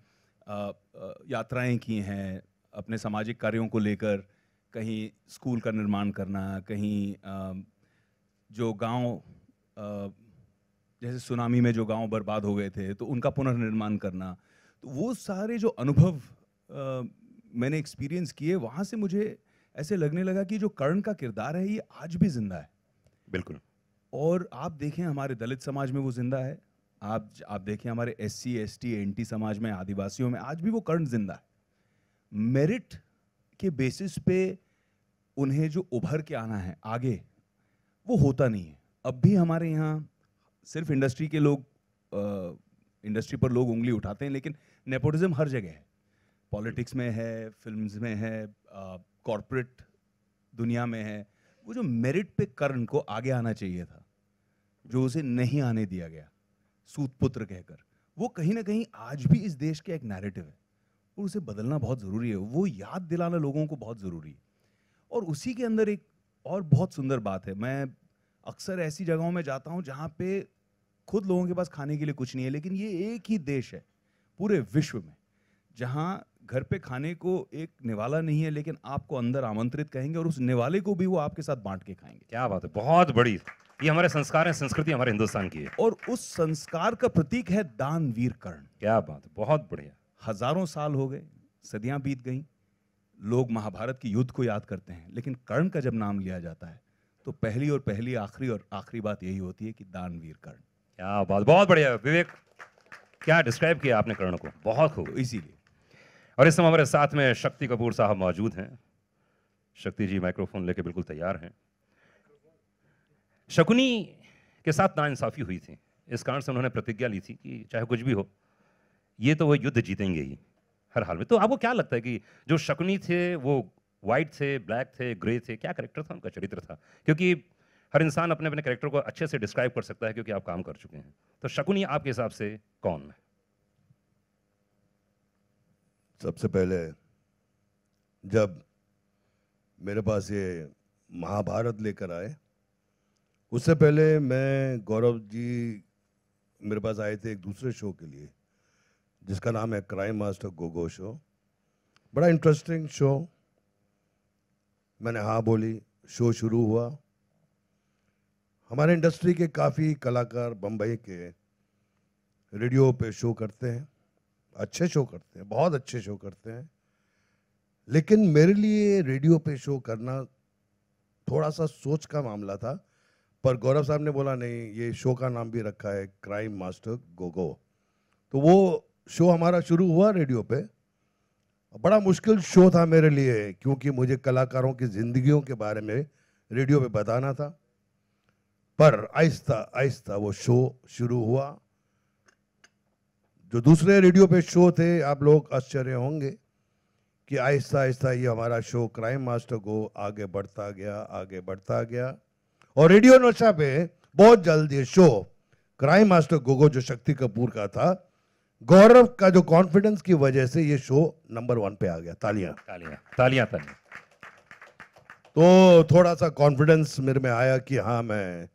यात्राएँ की हैं, अपने सामाजिक कार्यों को लेकर, कहीं स्कूल का निर्माण करना, कहीं जो गाँव जैसे सुनामी में जो गाँव बर्बाद हो गए थे तो उनका पुनर्निर्माण करना तो वो सारे जो अनुभव मैंने एक्सपीरियंस किए, वहाँ से मुझे ऐसे लगने लगा कि जो कर्ण का किरदार है, ये आज भी ज़िंदा है। बिल्कुल। और आप देखें हमारे दलित समाज में वो ज़िंदा है। आप आप देखें हमारे S C S T N T समाज में आदिवासियों में आज भी वो कर्ण ज़िंदा है। मेरिट के बेसिस पे उन्हें जो उभर के आना है आगे वो होता नहीं है। अब भी हमारे यहाँ सिर्फ़ इंडस्ट्री के लोग आ, इंडस्ट्री पर लोग उंगली उठाते हैं लेकिन नेपोटिज्म हर जगह है। पॉलिटिक्स में है फिल्म्स में है कॉरपोरेट दुनिया में है वो जो मेरिट पे कर्ण को आगे आना चाहिए था, जो उसे नहीं आने दिया गया, सूत पुत्र कहकर, वो कहीं ना कहीं आज भी इस देश का एक नैरेटिव है और उसे बदलना बहुत ज़रूरी है। वो याद दिलाना लोगों को बहुत ज़रूरी है। और उसी के अंदर एक और बहुत सुंदर बात है। मैं अक्सर ऐसी जगहों में जाता हूँ जहाँ पे खुद लोगों के पास खाने के लिए कुछ नहीं है, लेकिन ये एक ही देश है, पूरे विश्व में, जहाँ घर पे खाने को एक निवाला नहीं है लेकिन आपको अंदर आमंत्रित कहेंगे और उस निवाले को भी वो आपके साथ बांट के खाएँगे। क्या बात है बहुत बड़ी। ये हमारे संस्कार है संस्कृति हमारे हिंदुस्तान की है। और उस संस्कार का प्रतीक है दानवीर कर्ण क्या बात है बहुत बढ़िया। हज़ारों साल हो गए सदियाँ बीत गई लोग महाभारत की युद्ध को याद करते हैं लेकिन कर्ण का जब नाम लिया जाता है तो पहली और पहली आखिरी और आखिरी बात यही होती है कि दानवीर कर्ण क्या बात बहुत बढ़िया विवेक। क्या डिस्क्राइब किया आपने कर्ण को? बहुत खूब। इसीलिए। और इस समय हमारे साथ में शक्ति कपूर साहब मौजूद हैं। शक्ति जी, माइक्रोफोन लेके बिल्कुल तैयार हैं। शकुनी के साथ नाइंसाफी हुई थी। इस कारण से उन्होंने प्रतिज्ञा ली थी कि चाहे कुछ भी हो, ये तो वो युद्ध जीतेंगे ही, हर हाल में। तो आपको क्या लगता है कि जो शकुनी थे, वो वाइट थे ब्लैक थे ग्रे थे, क्या करेक्टर था उनका, चरित्र था? क्योंकि हर इंसान अपने अपने करेक्टर को अच्छे से डिस्क्राइब कर सकता है क्योंकि आप काम कर चुके हैं। तो शकुनी आपके हिसाब से कौन है? सबसे पहले जब मेरे पास ये महाभारत लेकर आए, उससे पहले मैं गौरव जी मेरे पास आए थे एक दूसरे शो के लिए, जिसका नाम है क्राइम मास्टर गोगो शो बड़ा इंटरेस्टिंग शो मैंने हाँ बोली शो शुरू हुआ। हमारे इंडस्ट्री के काफ़ी कलाकार बम्बई के रेडियो पे शो करते हैं। अच्छे शो करते हैं, बहुत अच्छे शो करते हैं। लेकिन मेरे लिए रेडियो पे शो करना थोड़ा सा सोच का मामला था, पर गौरव साहब ने बोला, नहीं, ये शो का नाम भी रखा है, क्राइम मास्टर गोगो। तो वो शो हमारा शुरू हुआ रेडियो पे। बड़ा मुश्किल शो था मेरे लिए, क्योंकि मुझे कलाकारों की ज़िंदगियों के बारे में रेडियो पे बताना था। पर आहिस्ता आहिस्ता वो शो शुरू हुआ। जो दूसरे रेडियो पे शो थे आप लोग आश्चर्य होंगे कि आहिस्ता आहिस्ता ये हमारा शो क्राइम मास्टर को आगे बढ़ता गया आगे बढ़ता गया। और रेडियो नशा पे बहुत जल्द ये शो क्राइम मास्टर गोगो जो शक्ति कपूर का था गौरव का जो कॉन्फिडेंस की वजह से ये शो नंबर वन पे आ गया तालियाँ। तालियाँ तालियाँ तालियाँ। तो थोड़ा सा कॉन्फिडेंस मेरे में आया कि हाँ मैं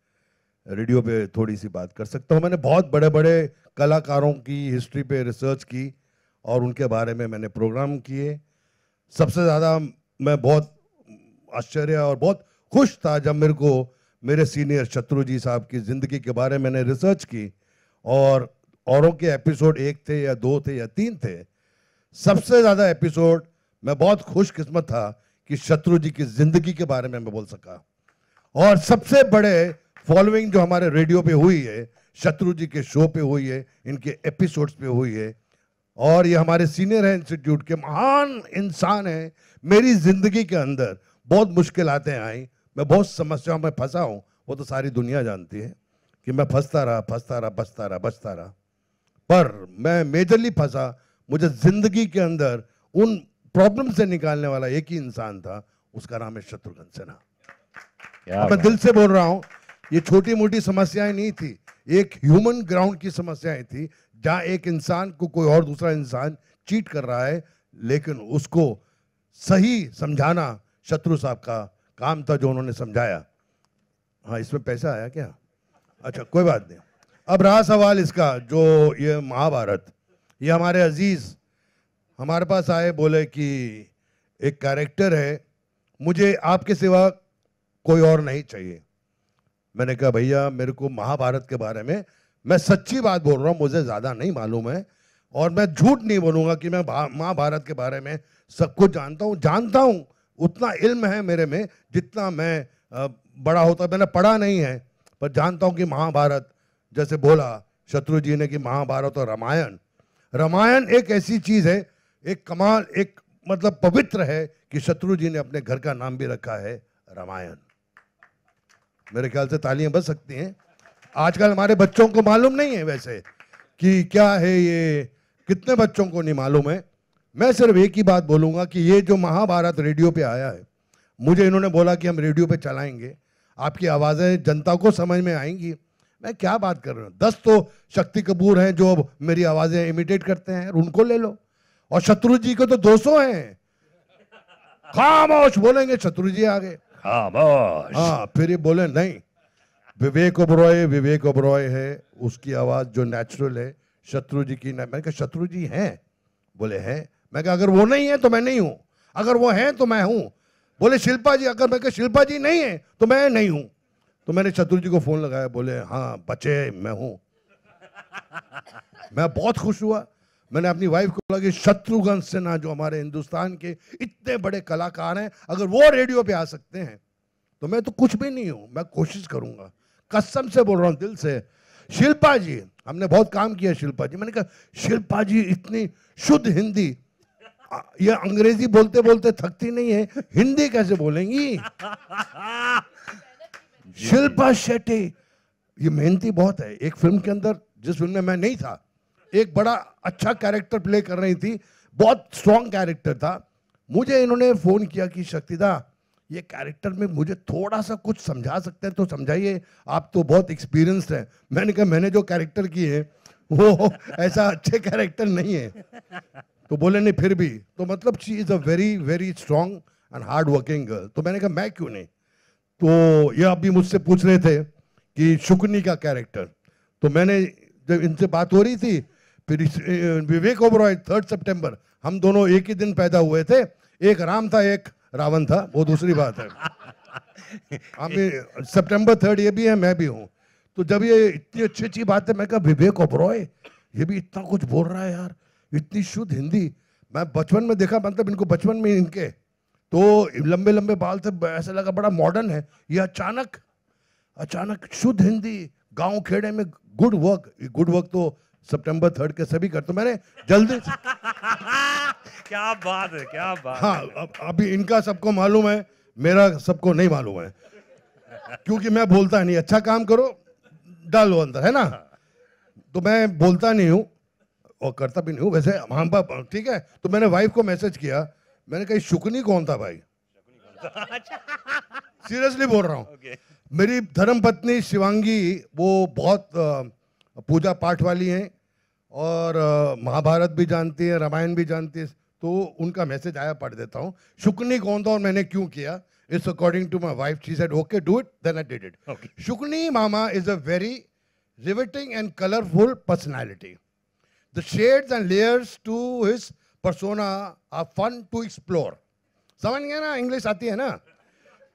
रेडियो पे थोड़ी सी बात कर सकता हूँ। मैंने बहुत बड़े बड़े कलाकारों की हिस्ट्री पे रिसर्च की और उनके बारे में मैंने प्रोग्राम किए। सबसे ज़्यादा मैं बहुत आश्चर्य और बहुत खुश था जब मेरे को मेरे सीनियर शत्रु जी साहब की ज़िंदगी के बारे में मैंने रिसर्च की और औरों के एपिसोड एक थे या दो थे या तीन थे। सबसे ज़्यादा एपिसोड मैं बहुत खुशकिस्मत था कि शत्रु जी की ज़िंदगी के बारे में मैं बोल सका। और सबसे बड़े फॉलोइंग जो हमारे रेडियो पे हुई है शत्रु जी के शो पे हुई है इनके एपिसोड्स पे हुई है और ये हमारे सीनियर हैं इंस्टीट्यूट के महान इंसान हैं मेरी ज़िंदगी के अंदर बहुत मुश्किल आते आई। मैं बहुत समस्याओं में फंसा हूँ। वो तो सारी दुनिया जानती है कि मैं फंसता रहा फंसता रहा बचता रहा बचता रहा। पर मैं मेजरली फंसा। मुझे ज़िंदगी के अंदर उन प्रॉब्लम से निकालने वाला एक ही इंसान था उसका नाम है शत्रुघ्न सिन्हा। मैं दिल से बोल रहा हूँ ये छोटी मोटी समस्याएँ नहीं थी। एक ह्यूमन ग्राउंड की समस्याएँ थी, जहाँ एक इंसान को कोई और दूसरा इंसान चीट कर रहा है, लेकिन उसको सही समझाना शत्रु साहब का काम था जो उन्होंने समझाया। हाँ इसमें पैसा आया क्या? अच्छा कोई बात नहीं। अब रहा सवाल इसका, जो ये महाभारत, ये हमारे अज़ीज़ हमारे पास आए, बोले कि एक कैरेक्टर है, मुझे आपके सिवा कोई और नहीं चाहिए। मैंने कहा, भैया, मेरे को महाभारत के बारे में, मैं सच्ची बात बोल रहा हूँ, मुझे ज़्यादा नहीं मालूम है और मैं झूठ नहीं बोलूँगा कि मैं महाभारत के बारे में सब कुछ जानता हूँ जानता हूँ, उतना इल्म है मेरे में जितना मैं बड़ा होता मैंने पढ़ा नहीं है, पर जानता हूँ कि महाभारत, जैसे बोला शत्रु जी ने कि महाभारत और रामायण रामायण एक ऐसी चीज़ है, एक कमाल, एक मतलब पवित्र है कि शत्रु जी ने अपने घर का नाम भी रखा है रामायण। मेरे ख्याल से तालियाँ बज सकती हैं। आजकल हमारे बच्चों को मालूम नहीं है वैसे कि क्या है ये, कितने बच्चों को नहीं मालूम है। मैं सिर्फ़ एक ही बात बोलूँगा कि ये जो महाभारत रेडियो पे आया है, मुझे इन्होंने बोला कि हम रेडियो पे चलाएँगे। आपकी आवाज़ें जनता को समझ में आएँगी। मैं क्या बात कर रहा हूँ? दस तो शक्ति कपूर हैं जो मेरी आवाज़ें इमिटेट करते हैं, उनको ले लो। और शत्रु जी को तो 200 हैं। खामोश बोलेंगे शत्रु जी आ गए हाँ फिर ये बोले, नहीं, विवेक ओबरॉय विवेक ओबरॉय है, उसकी आवाज़ जो नेचुरल है, शत्रु जी की मैंने कहा, शत्रु जी हैं? बोले, हैं. मैं कहा, अगर वो नहीं है तो मैं नहीं हूँ। अगर वो हैं तो मैं हूँ। बोले, शिल्पा जी, अगर मैं कहा, शिल्पा जी नहीं है तो मैं नहीं हूँ। तो मैंने शत्रु जी को फ़ोन लगाया, बोले हाँ बचे, मैं हूँ। मैं बहुत खुश हुआ। मैंने अपनी वाइफ को बोला कि शत्रुघ्न सिन्हा जो हमारे हिंदुस्तान के इतने बड़े कलाकार हैं अगर वो रेडियो पे आ सकते हैं तो मैं तो कुछ भी नहीं हूँ मैं कोशिश करूँगा। कसम से बोल रहा हूँ दिल से। शिल्पा जी हमने बहुत काम किया शिल्पा जी। मैंने कहा शिल्पा जी इतनी शुद्ध हिंदी ये अंग्रेज़ी बोलते बोलते थकती नहीं है हिंदी कैसे बोलेंगी? शिल्पा शेट्टी ये मेहनती बहुत है। एक फ़िल्म के अंदर जिस फ़िल्म में मैं नहीं था एक बड़ा अच्छा कैरेक्टर प्ले कर रही थी, बहुत स्ट्रॉन्ग कैरेक्टर था। मुझे इन्होंने फ़ोन किया कि शक्तिदा, ये कैरेक्टर में मुझे थोड़ा सा कुछ समझा सकते हैं? तो समझाइए, आप तो बहुत एक्सपीरियंस्ड हैं। मैंने कहा, मैंने जो कैरेक्टर किए हैं, वो ऐसा अच्छे कैरेक्टर नहीं है। तो बोले, नहीं, फिर भी। तो मतलब she is a very very strong and hard working girl तो मैंने कहा, मैं क्यों नहीं? तो ये अभी मुझसे पूछ रहे थे कि शुकनी का कैरेक्टर तो मैंने जब इनसे बात हो रही थी फिर विवेक ओबरॉय थर्ड सितंबर हम दोनों एक ही दिन पैदा हुए थे। एक राम था एक रावण था वो दूसरी बात है। अभी सितंबर थर्ड ये भी है मैं भी हूँ। तो जब ये इतनी अच्छी अच्छी बात है मैं कहा विवेक ओबरॉय ये भी इतना कुछ बोल रहा है यार इतनी शुद्ध हिंदी। मैं बचपन में देखा मतलब इनको बचपन में इनके। तो लंबे लंबे बाल थे ऐसा लगा बड़ा मॉडर्न है। ये अचानक अचानक शुद्ध हिंदी गाँव खेड़े में गुड वर्क गुड वर्क तो सितंबर थर्ड के सभी कर तो मैंने जल्दी क्या बात है क्या बात हाँ अब अभी इनका सबको मालूम है मेरा सबको नहीं मालूम है। क्योंकि मैं बोलता नहीं अच्छा काम करो डालो अंदर है ना? तो मैं बोलता नहीं हूँ और करता भी नहीं हूँ। वैसे हम बाप ठीक है तो मैंने वाइफ को मैसेज किया मैंने कहा शुकनी कौन था भाई? सीरियसली बोल रहा हूँ। Okay. मेरी धर्म पत्नी शिवांगी वो बहुत अ, पूजा पाठ वाली हैं और महाभारत भी जानती है रामायण भी जानती है तो उनका मैसेज आया पढ़ देता हूँ। शुक्नी कौन था और मैंने क्यों किया? It's according to my wife she said okay do it then I did it Shakuni Mama is a very riveting and colorful personality. The shades and layers to his persona are fun to explore. समझ गया ना? English आती है ना?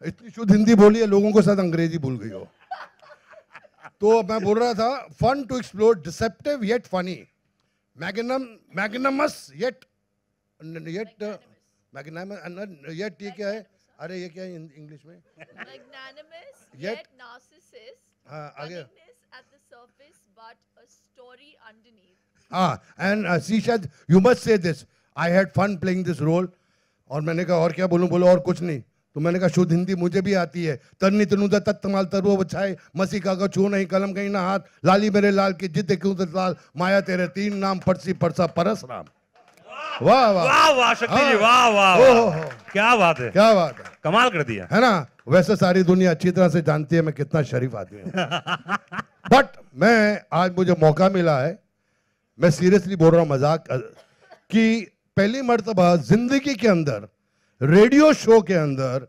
इतनी शुद्ध हिंदी बोली है लोगों को साथ अंग्रेज़ी भूल गई हो। तो मैं बोल रहा था fun to explore deceptive yet funny magnum magnanimous yet yet magnum yet ये क्या है? अरे ये क्या है इंग्लिश में? आई हैड हाँ, हाँ, uh, और मैंने कहा और क्या बोलूँ? बोलो और कुछ नहीं. तो मैंने कहा शुद्ध हिंदी मुझे भी आती है। तरनी तनुदा तत्तमाल तरुआ बछाए। मसी का छू नहीं कलम कहीं ना हाथ। लाली मेरे लाल की जिद क्यों तो लाल? माया तेरे तीन नाम परसी परसा परस राम वाह वाह। वाह वाह शक्ति जी हाँ। वाह वाह। क्या बात है। क्या बात है। कमाल कर दिया। है ना? वैसे सारी दुनिया अच्छी तरह से जानती है मैं कितना शरीफ आदमी हूँ। बट मैं आज मुझे मौका मिला है मैं सीरियसली बोल रहा हूँ मज़ाक कि पहली मरतबा ज़िंदगी के अंदर रेडियो शो के अंदर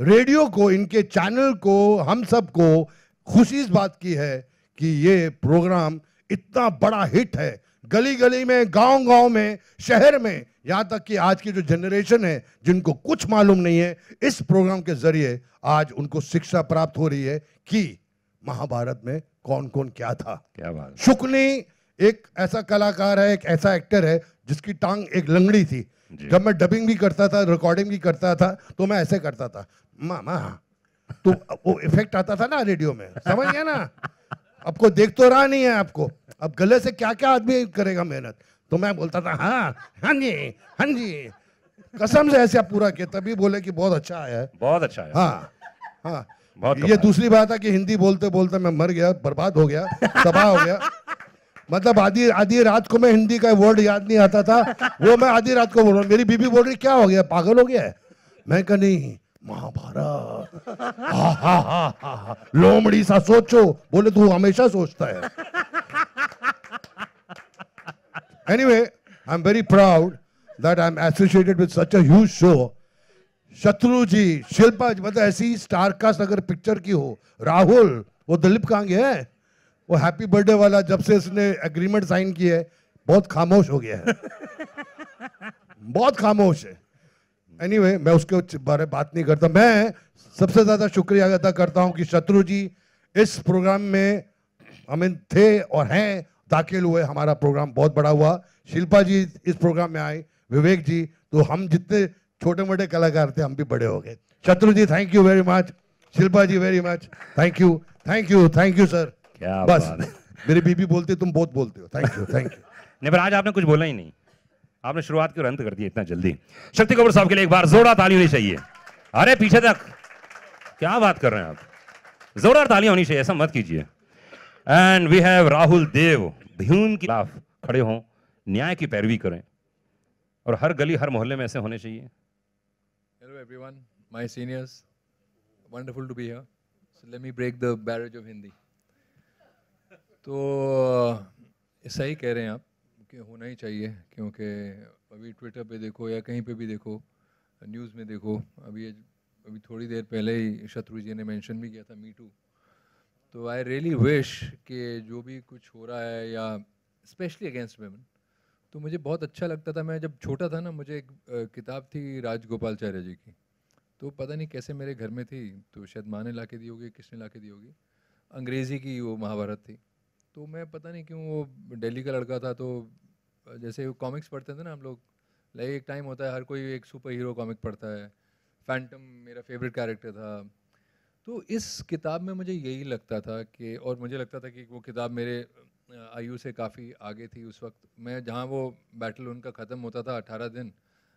रेडियो को इनके चैनल को हम सबको खुशी इस बात की है कि ये प्रोग्राम इतना बड़ा हिट है। गली गली में गाँव गाँव में शहर में यहाँ तक कि आज की जो जनरेशन है जिनको कुछ मालूम नहीं है इस प्रोग्राम के ज़रिए आज उनको शिक्षा प्राप्त हो रही है कि महाभारत में कौन कौन क्या था। क्या बात शुक्नी एक ऐसा कलाकार है एक ऐसा एक्टर है जिसकी टांग एक लंगड़ी थी। जब मैं डबिंग भी करता था रिकॉर्डिंग भी करता था तो मैं ऐसे करता था मामा तो वो इफ़ेक्ट आता था ना रेडियो में समझ गया ना? आपको देख तो रहा नहीं है आपको। अब गले से क्या क्या आदमी करेगा मेहनत? तो मैं बोलता था हाँ हाँ जी हाँ जी। कसम से ऐसे आप पूरा किया तभी बोले कि बहुत अच्छा आया है। बहुत अच्छा है हाँ हाँ। बहुत ये दूसरी बात है कि हिंदी बोलते बोलते मैं मर गया बर्बाद हो गया तबाह हो गया। मतलब आधी आधी रात को मैं हिंदी का वर्ड याद नहीं आता था। वो मैं आधी रात को बोल रहा हूँ, मेरी बीबी बोल रही, क्या हो गया? पागल हो गया मैं कह, नहीं, महाभारत। हा हा हा हा लोमड़ी सा सोचो। बोले, तू हमेशा सोचता है। Anyway, i'm very proud that i'm associated with such a huge show. शत्रु जी, शिल्पा मतलब ऐसी स्टार कास्ट अगर पिक्चर की हो, राहुल, वो दिलीप कहाँ गया है? वो हैप्पी बर्थडे वाला जब से इसने एग्रीमेंट साइन किया है बहुत खामोश हो गया है। बहुत खामोश है। एनीवे anyway, मैं उसके बारे में बात नहीं करता। मैं सबसे ज़्यादा शुक्रिया अदा करता हूँ कि शत्रु जी इस प्रोग्राम में अमिन थे और हैं दाखिल हुए। हमारा प्रोग्राम बहुत बड़ा हुआ। शिल्पा जी इस प्रोग्राम में आए विवेक जी। तो हम जितने छोटे मोटे कलाकार थे हम भी बड़े हो गए। Shatru ji thank you very much Shilpa ji very much thank you thank you thank you sir क्या बस। मेरी बीबी बोलती तुम बहुत बोलते हो। थैंक यू थैंक यू नहीं पर आज आपने कुछ बोला ही नहीं। आपने शुरुआत की और अंत कर दी इतना जल्दी? शक्ति कपूर साहब के लिए एक बार जोरदार ताली होनी चाहिए। अरे पीछे तक। क्या बात कर रहे हैं आप? जोरदार तालियाँ होनी चाहिए ऐसा मत कीजिए। And we have Rahul Dev Bhim के खिलाफ खड़े हों न्याय की पैरवी करें। और हर गली हर मोहल्ले में ऐसे होने चाहिए। Hello everyone, my seniors. Wonderful to be here. So let me break the barrage of Hindi. तो सही कह रहे हैं आप कि होना ही चाहिए, क्योंकि अभी ट्विटर पे देखो या कहीं पे भी देखो न्यूज़ में देखो, अभी अभी थोड़ी देर पहले ही शत्रु जी ने मेंशन भी किया था मी टू तो आई रियली विश कि जो भी कुछ हो रहा है या स्पेशली अगेंस्ट वेमेन तो मुझे बहुत अच्छा लगता था। मैं जब छोटा था ना, मुझे एक किताब थी राजगोपालचार्य जी की। तो पता नहीं कैसे मेरे घर में थी तो शायद माँ ने ला के दी होगी, किसने ला के दी होगी? अंग्रेज़ी की वो महाभारत थी। तो मैं पता नहीं क्यों वो दिल्ली का लड़का था तो जैसे कॉमिक्स पढ़ते थे ना हम लोग लाइक एक टाइम होता है हर कोई एक सुपर हीरो कॉमिक पढ़ता है। फैंटम मेरा फेवरेट कैरेक्टर था। तो इस किताब में मुझे यही लगता था कि और मुझे लगता था कि वो किताब मेरे आयु से काफ़ी आगे थी उस वक्त। मैं जहाँ वो बैटल उनका ख़त्म होता था अठारह दिन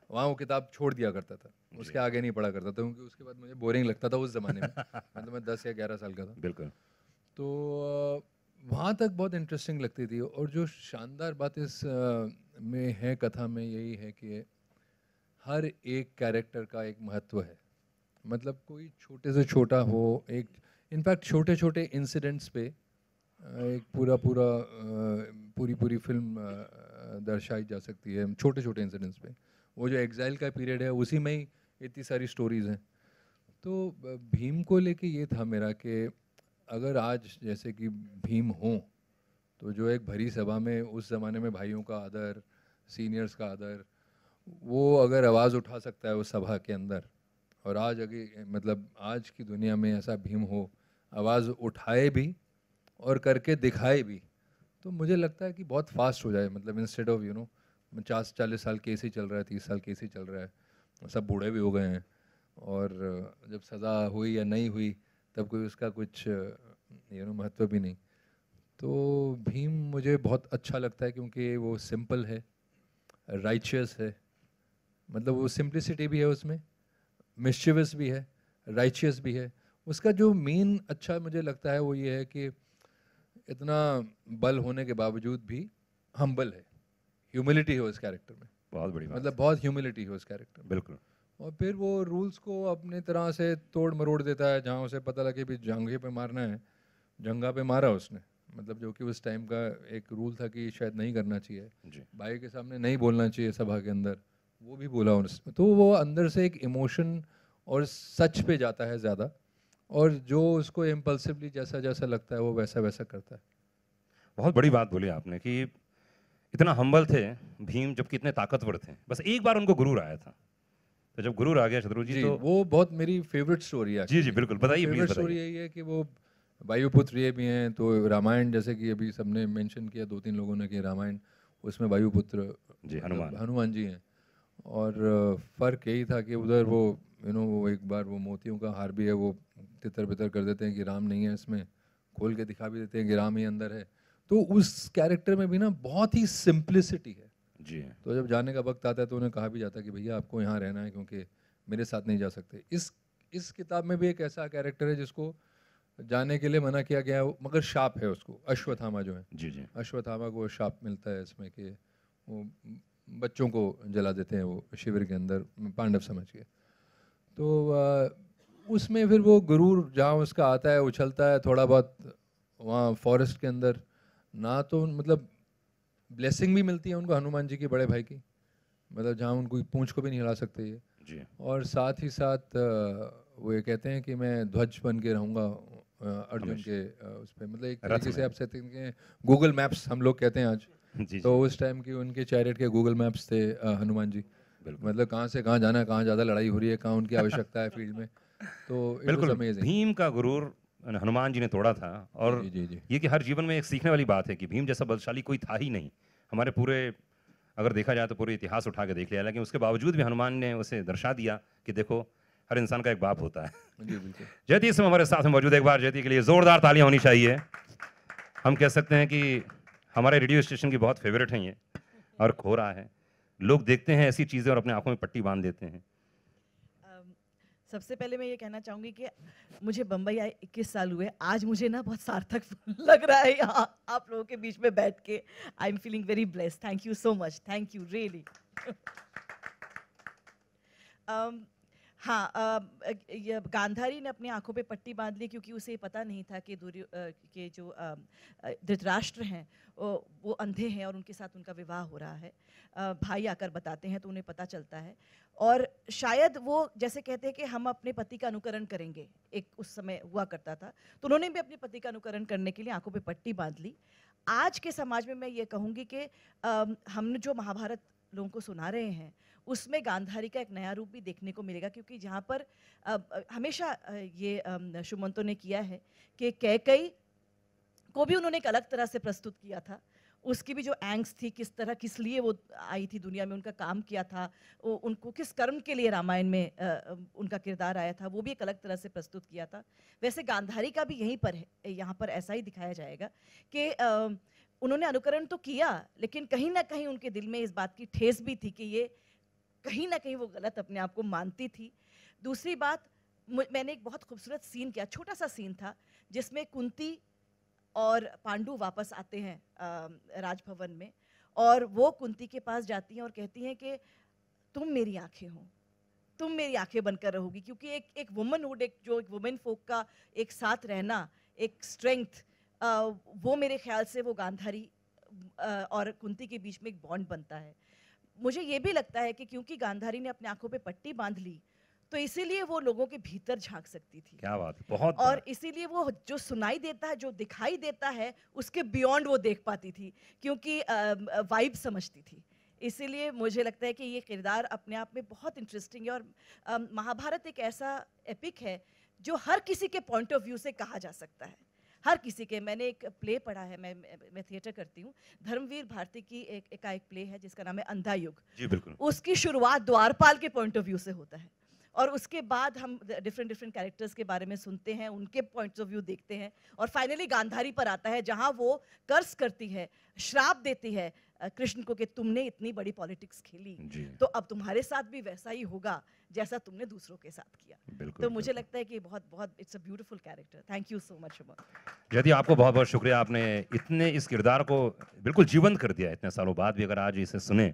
वहाँ वो किताब छोड़ दिया करता था। उसके आगे नहीं पढ़ा करता था क्योंकि उसके बाद मुझे बोरिंग लगता था उस ज़माने में। मतलब मैं दस या ग्यारह साल का था। बिल्कुल। तो वहाँ तक बहुत इंटरेस्टिंग लगती थी और जो शानदार बात इस में है, कथा में यही है कि हर एक कैरेक्टर का एक महत्व है। मतलब कोई छोटे से छोटा हो, एक इनफैक्ट छोटे छोटे इंसिडेंट्स पे एक पूरा पूरा पूरी पूरी फ़िल्म दर्शाई जा सकती है छोटे छोटे इंसिडेंट्स पे। वो जो एग्जाइल का पीरियड है, उसी में ही इतनी सारी स्टोरीज़ हैं। तो भीम को लेके ये था मेरा कि अगर आज जैसे कि भीम हो तो जो एक भरी सभा में, उस ज़माने में भाइयों का आदर, सीनियर्स का आदर, वो अगर आवाज़ उठा सकता है उस सभा के अंदर, और आज अगर मतलब आज की दुनिया में ऐसा भीम हो, आवाज़ उठाए भी और करके दिखाए भी तो मुझे लगता है कि बहुत फास्ट हो जाए। मतलब इंस्टेड ऑफ़ यू नो पचास, चालीस साल केस ही चल रहा है, तीस साल केस ही चल रहा है, सब बूढ़े भी हो गए हैं, और जब सज़ा हुई या नहीं हुई तब कोई उसका कुछ यू नो महत्व भी नहीं। तो भीम मुझे बहुत अच्छा लगता है क्योंकि वो सिंपल है राइचियस है। मतलब वो सिंप्लिसिटी भी है उसमें मिस्चिवस भी है राइचियस भी है। उसका जो मेन अच्छा मुझे लगता है वो ये है कि इतना बल होने के बावजूद भी हम्बल है। ह्यूमिलिटी है उस कैरेक्टर में। बहुत बड़ी मतलब बहुत ह्यूमिलिटी है उस कैरेक्टर में। बिल्कुल। और फिर वो रूल्स को अपने तरह से तोड़ मरोड़ देता है जहाँ उसे पता लगे भी जंगे पे मारना है जंगा पे मारा उसने। मतलब जो कि उस टाइम का एक रूल था कि शायद नहीं करना चाहिए। भाई के सामने नहीं बोलना चाहिए सभा के अंदर। वो भी बोला उसने। तो वो अंदर से एक इमोशन और सच पे जाता है ज़्यादा। और जो उसको इम्पल्सिवली जैसा जैसा लगता है वो वैसा वैसा करता है। बहुत बड़ी बात बोली आपने कि इतना हम्बल थे भीम जबकि इतने ताकतवर थे। बस एक बार उनको गुरूर आया था। तो जब गुरूर आ गया शत्रु जी जी तो वो बहुत मेरी फेवरेट स्टोरी है जी जी बिल्कुल बताइए फेवरेट स्टोरी यही है कि वो वायुपुत्र ये भी हैं तो रामायण जैसे कि अभी सबने मेंशन किया दो तीन लोगों ने कि रामायण उसमें वायुपुत्र जी, हनुमान। हनुमान जी हैं। और फ़र्क यही था कि उधर वो यू नो वो एक बार वो मोतियों का हार भी है वो तितर बितर कर देते हैं कि राम नहीं है इसमें खोल के दिखा भी देते हैं कि राम ही अंदर है। तो उस कैरेक्टर में भी ना बहुत ही सिंप्लिसिटी है। जी। तो जब जाने का वक्त आता है तो उन्हें कहा भी जाता है कि भैया आपको यहाँ रहना है क्योंकि मेरे साथ नहीं जा सकते। इस इस किताब में भी एक ऐसा कैरेक्टर है जिसको जाने के लिए मना किया गया है मगर शाप है उसको अश्वत्थामा जो है। जी जी। अश्वत्थामा को शाप मिलता है इसमें कि वो बच्चों को जला देते हैं वो शिविर के अंदर पांडव समझ के। तो उसमें फिर वो गुरूर जहाँ उसका आता है उछलता है थोड़ा बहुत वहाँ फॉरेस्ट के अंदर ना तो मतलब ब्लेसिंग भी मिलती है उनको हनुमान जी के बड़े भाई की। मतलब जहाँ उनको पूंछ को भी नहीं हिला सकते ये। जी। और साथ ही साथ वो ये कहते हैं कि मैं ध्वज बन के रहूँगा अर्जुन के उस पर मतलब एक तरीके से आप सकते हैं गूगल मैप्स हम लोग कहते हैं आज। जी, तो उस टाइम की उनके चैरिट के गूगल मैप्स थे हनुमान जी। मतलब कहाँ से कहाँ जाना है कहाँ ज़्यादा लड़ाई हो रही है कहाँ उनकी आवश्यकता है फ़ील्ड में। तो बिल्कुल। भीम का गुरूर हनुमान जी ने तोड़ा था और जी, जी, जी। ये कि हर जीवन में एक सीखने वाली बात है कि भीम जैसा बलशाली कोई था ही नहीं। हमारे पूरे अगर देखा जाए तो पूरे इतिहास उठा के देख लिया। लेकिन उसके बावजूद भी हनुमान ने उसे दर्शा दिया कि देखो हर इंसान का एक बाप होता है। जयती इस समय हमारे साथ में मौजूद। एक बार जयती के लिए जोरदार तालियाँ होनी चाहिए। हम कह सकते हैं कि हमारे रेडियो स्टेशन की बहुत फेवरेट हैं ये और खो रहा है। लोग देखते हैं ऐसी चीज़ें और अपने आँखों में पट्टी बाँध देते हैं। सबसे पहले मैं ये कहना चाहूँगी कि मुझे बम्बई आए 21 साल हुए, आज मुझे ना बहुत सार्थक लग रहा है यहाँ आप लोगों के बीच में बैठ के। I am feeling very bless thank you so much thank you really हाँ गांधारी ने अपनी आँखों पे पट्टी बाँध ली क्योंकि उसे पता नहीं था कि दुर्यो के जो धृतराष्ट्र हैं वो अंधे हैं और उनके साथ उनका विवाह हो रहा है। भाई आकर बताते हैं तो उन्हें पता चलता है। और शायद वो जैसे कहते हैं कि हम अपने पति का अनुकरण करेंगे, एक उस समय हुआ करता था तो उन्होंने भी अपने पति का अनुकरण करने के लिए आँखों पे पट्टी बाँध ली। आज के समाज में मैं ये कहूँगी कि हमने जो महाभारत लोगों को सुना रहे हैं उसमें गांधारी का एक नया रूप भी देखने को मिलेगा क्योंकि जहाँ पर हमेशा ये अम, ने किया है कि कैकई को भी उन्होंने एक अलग तरह से प्रस्तुत किया था। उसकी भी जो एंग्स थी किस तरह किस लिए वो आई थी दुनिया में उनका काम किया था वो उनको किस कर्म के लिए रामायण में उनका किरदार आया था वो भी एक अलग तरह से प्रस्तुत किया था। वैसे गांधारी का भी यहीं पर है यहाँ पर ऐसा ही दिखाया जाएगा कि उन्होंने अनुकरण तो किया, लेकिन कहीं ना कहीं उनके दिल में इस बात की ठेस भी थी कि ये कहीं ना कहीं वो गलत अपने आप को मानती थी। दूसरी बात मैंने एक बहुत खूबसूरत सीन किया, छोटा सा सीन था, जिसमें कुंती और पांडु वापस आते हैं राजभवन में, और वो कुंती के पास जाती हैं और कहती हैं कि, तुम मेरी आँखें हो, तुम मेरी आँखें बनकर रहोगी, क्योंकि एक एक वुमनहुड एक, जो एक वुमेन फोक का एक साथ रहना, एक स्ट्रेंथ वो मेरे ख्याल से वो गांधारी और कुंती के बीच में एक बॉन्ड बनता है। मुझे ये भी लगता है कि क्योंकि गांधारी ने अपनी आँखों पे पट्टी बाँध ली तो इसीलिए वो लोगों के भीतर झाँक सकती थी। क्या बात है, बहुत और इसीलिए वो जो सुनाई देता है जो दिखाई देता है उसके बियॉन्ड वो देख पाती थी क्योंकि वाइब समझती थी। इसीलिए मुझे लगता है कि ये किरदार अपने आप में बहुत इंटरेस्टिंग है और महाभारत एक ऐसा एपिक है जो हर किसी के पॉइंट ऑफ़ व्यू से कहा जा सकता है। हर किसी के मैंने एक प्ले पढ़ा है मैं मैं, थिएटर करती हूँ। धर्मवीर भारती की एक एकाएक का एक प्ले है जिसका नाम है अंधा युग। जी बिल्कुल। उसकी शुरुआत द्वारपाल के पॉइंट ऑफ़ व्यू से होता है। और उसके बाद हम डिफरेंट डिफरेंट कैरेक्टर्स के बारे में सुनते हैं उनके पॉइंट्स ऑफ़ व्यू देखते हैं। और फाइनली गांधारी पर आता है जहाँ वो कर्ज करती है श्राप देती है कृष्ण को कि तुमने इतनी बड़ी पॉलिटिक्स खेली। तो अब तुम्हारे साथ भी वैसा ही होगा जैसा तुमने दूसरों के साथ किया। तो मुझे लगता है कि बहुत बहुत it's a beautiful character thank you so much Jayati आपको बहुत बहुत शुक्रिया आपने इतने इस किरदार को बिल्कुल जीवंत कर दिया इतने सालों बाद भी अगर आज इसे सुने।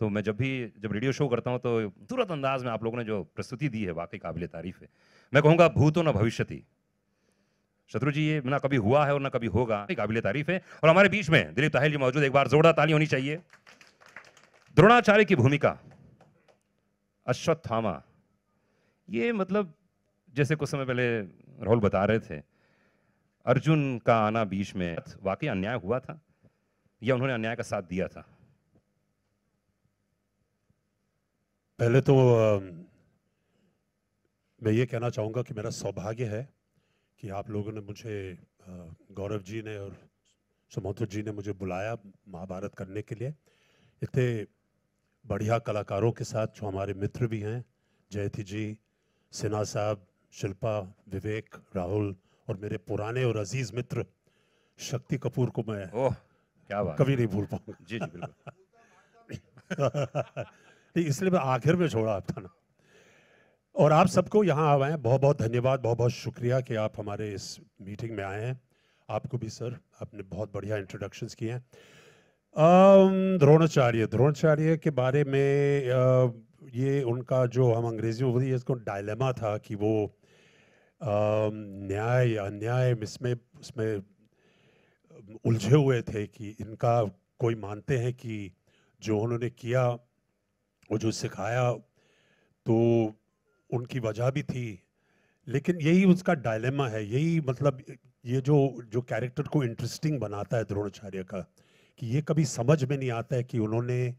तो मैं जब भी जब रेडियो शो करता हूँ तो तुरंत अंदाज में आप लोगों ने जो प्रस्तुति दी है वाकई काबिल तारीफ़ है। मैं कहूँगा भूतो न भविष्यति। शत्रु जी ये ना कभी हुआ है और ना कभी होगा काबिल तारीफ़ है। और हमारे बीच में दिलीप ताहिल जी मौजूद, एक बार जोरदार ताली होनी चाहिए। द्रोणाचार्य की भूमिका, अश्वत्थामा, ये मतलब जैसे कुछ समय पहले राहुल बता रहे थे, अर्जुन का आना बीच में, वाकई अन्याय हुआ था? या उन्होंने अन्याय का साथ दिया था? पहले तो मैं ये कहना चाहूँगा कि मेरा सौभाग्य है कि आप लोगों ने मुझे गौरव जी ने और सुमंत्र जी ने मुझे बुलाया महाभारत करने के लिए। इतने बढ़िया कलाकारों के साथ जो हमारे मित्र भी हैं जयति जी सिन्हा साहब शिल्पा विवेक राहुल और मेरे पुराने और अज़ीज़ मित्र शक्ति कपूर को मैं ओह क्या बात। कभी नहीं भूल पाऊँगा। जी जी बिल्कुल। इसलिए मैं आखिर में छोड़ा आपका ना और आप सबको यहाँ आए हैं। बहुत बहुत धन्यवाद बहुत बहुत शुक्रिया कि आप हमारे इस मीटिंग में आए हैं। आपको भी, सर, आपने बहुत बढ़िया इंट्रोडक्शंस किए हैं। द्रोणाचार्य द्रोणाचार्य के बारे में ये उनका जो हम अंग्रेज़ी में बोलिए इसको डायलेमा था कि वो न्याय, अन्याय इसमें उसमें उलझे हुए थे कि इनका कोई मानते हैं कि जो उन्होंने किया, वो जो सिखाया तो उनकी वजह भी थी। लेकिन यही उसका डायलेमा है यही मतलब ये जो जो कैरेक्टर को इंटरेस्टिंग बनाता है द्रोणाचार्य का कि ये कभी समझ में नहीं आता है कि उन्होंने अ,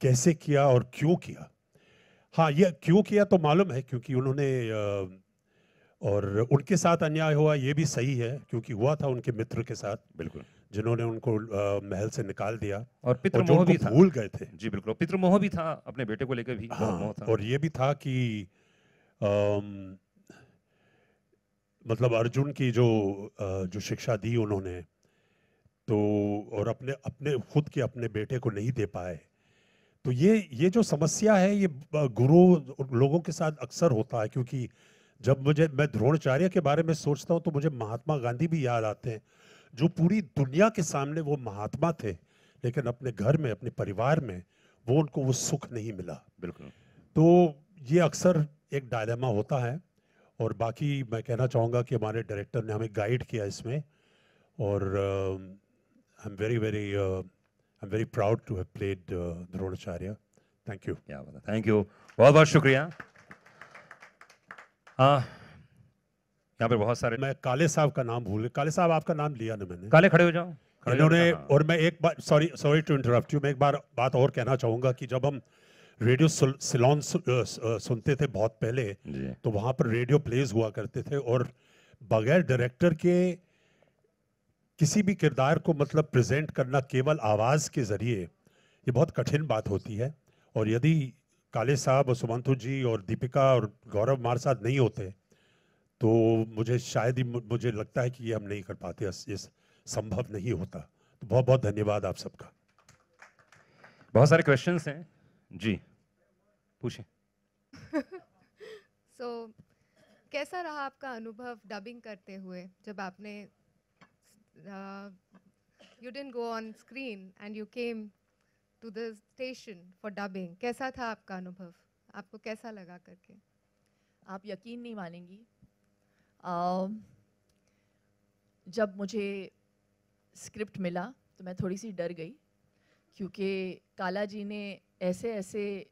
कैसे किया और क्यों किया। हाँ ये क्यों किया तो मालूम है क्योंकि उन्होंने अ, और उनके साथ अन्याय हुआ ये भी सही है क्योंकि हुआ था उनके मित्र के साथ। बिल्कुल। जिन्होंने उनको महल से निकाल दिया और पितृमोह भी था। भूल गए थे। जी बिल्कुल। पितृमोह भी था अपने बेटे को लेकर भी हाँ था। और ये भी था कि अम, मतलब अर्जुन की जो जो शिक्षा दी उन्होंने तो और अपने अपने खुद के अपने बेटे को नहीं दे पाए। तो ये ये जो समस्या है ये गुरु लोगों के साथ अक्सर होता है क्योंकि जब मुझे मैं द्रोणाचार्य के बारे में सोचता हूँ तो मुझे महात्मा गांधी भी याद आते हैं। जो पूरी दुनिया के सामने वो महात्मा थे लेकिन अपने घर में अपने परिवार में वो उनको वो सुख नहीं मिला। बिल्कुल। तो ये अक्सर एक डायलेमा होता है और बाकी मैं कहना चाहूँगा कि हमारे डायरेक्टर ने हमें गाइड किया इसमें और I am very very I am very proud to have played Dronacharya. Thank you क्या बात थैंक यू बहुत बहुत शुक्रिया। हाँ। यहाँ पे बहुत सारे मैं काले साहब का नाम भूल काले साहब आपका नाम लिया ना मैंने। काले खड़े हो जाओ। इन्होंने और मैं एक बार sorry sorry to interrupt you मैं एक बार बात और कहना चाहूँगा कि जब हम रेडियो सिलोन सुनते थे बहुत पहले तो वहाँ पर रेडियो प्लेज हुआ करते थे और बगैर डायरेक्टर के किसी भी किरदार को मतलब प्रेजेंट करना केवल आवाज़ के ज़रिए ये बहुत कठिन बात होती है। और यदि काले साहब और सुमंतु जी और दीपिका और गौरव हमारे साथ नहीं होते तो मुझे शायद ही मुझे लगता है कि ये हम नहीं कर पाते ये संभव नहीं होता। तो बहुत बहुत धन्यवाद आप सबका। बहुत सारे क्वेश्चंस हैं। जी पूछें सो so, कैसा रहा आपका अनुभव डबिंग करते हुए जब आपने you didn't go on screen and you came to the station for dubbing कैसा था आपका अनुभव? आपको कैसा लगा करके? आप यकीन नहीं मानेंगी जब मुझे स्क्रिप्ट मिला तो मैं थोड़ी सी डर गई क्योंकि काला जी ने ऐसे ऐसे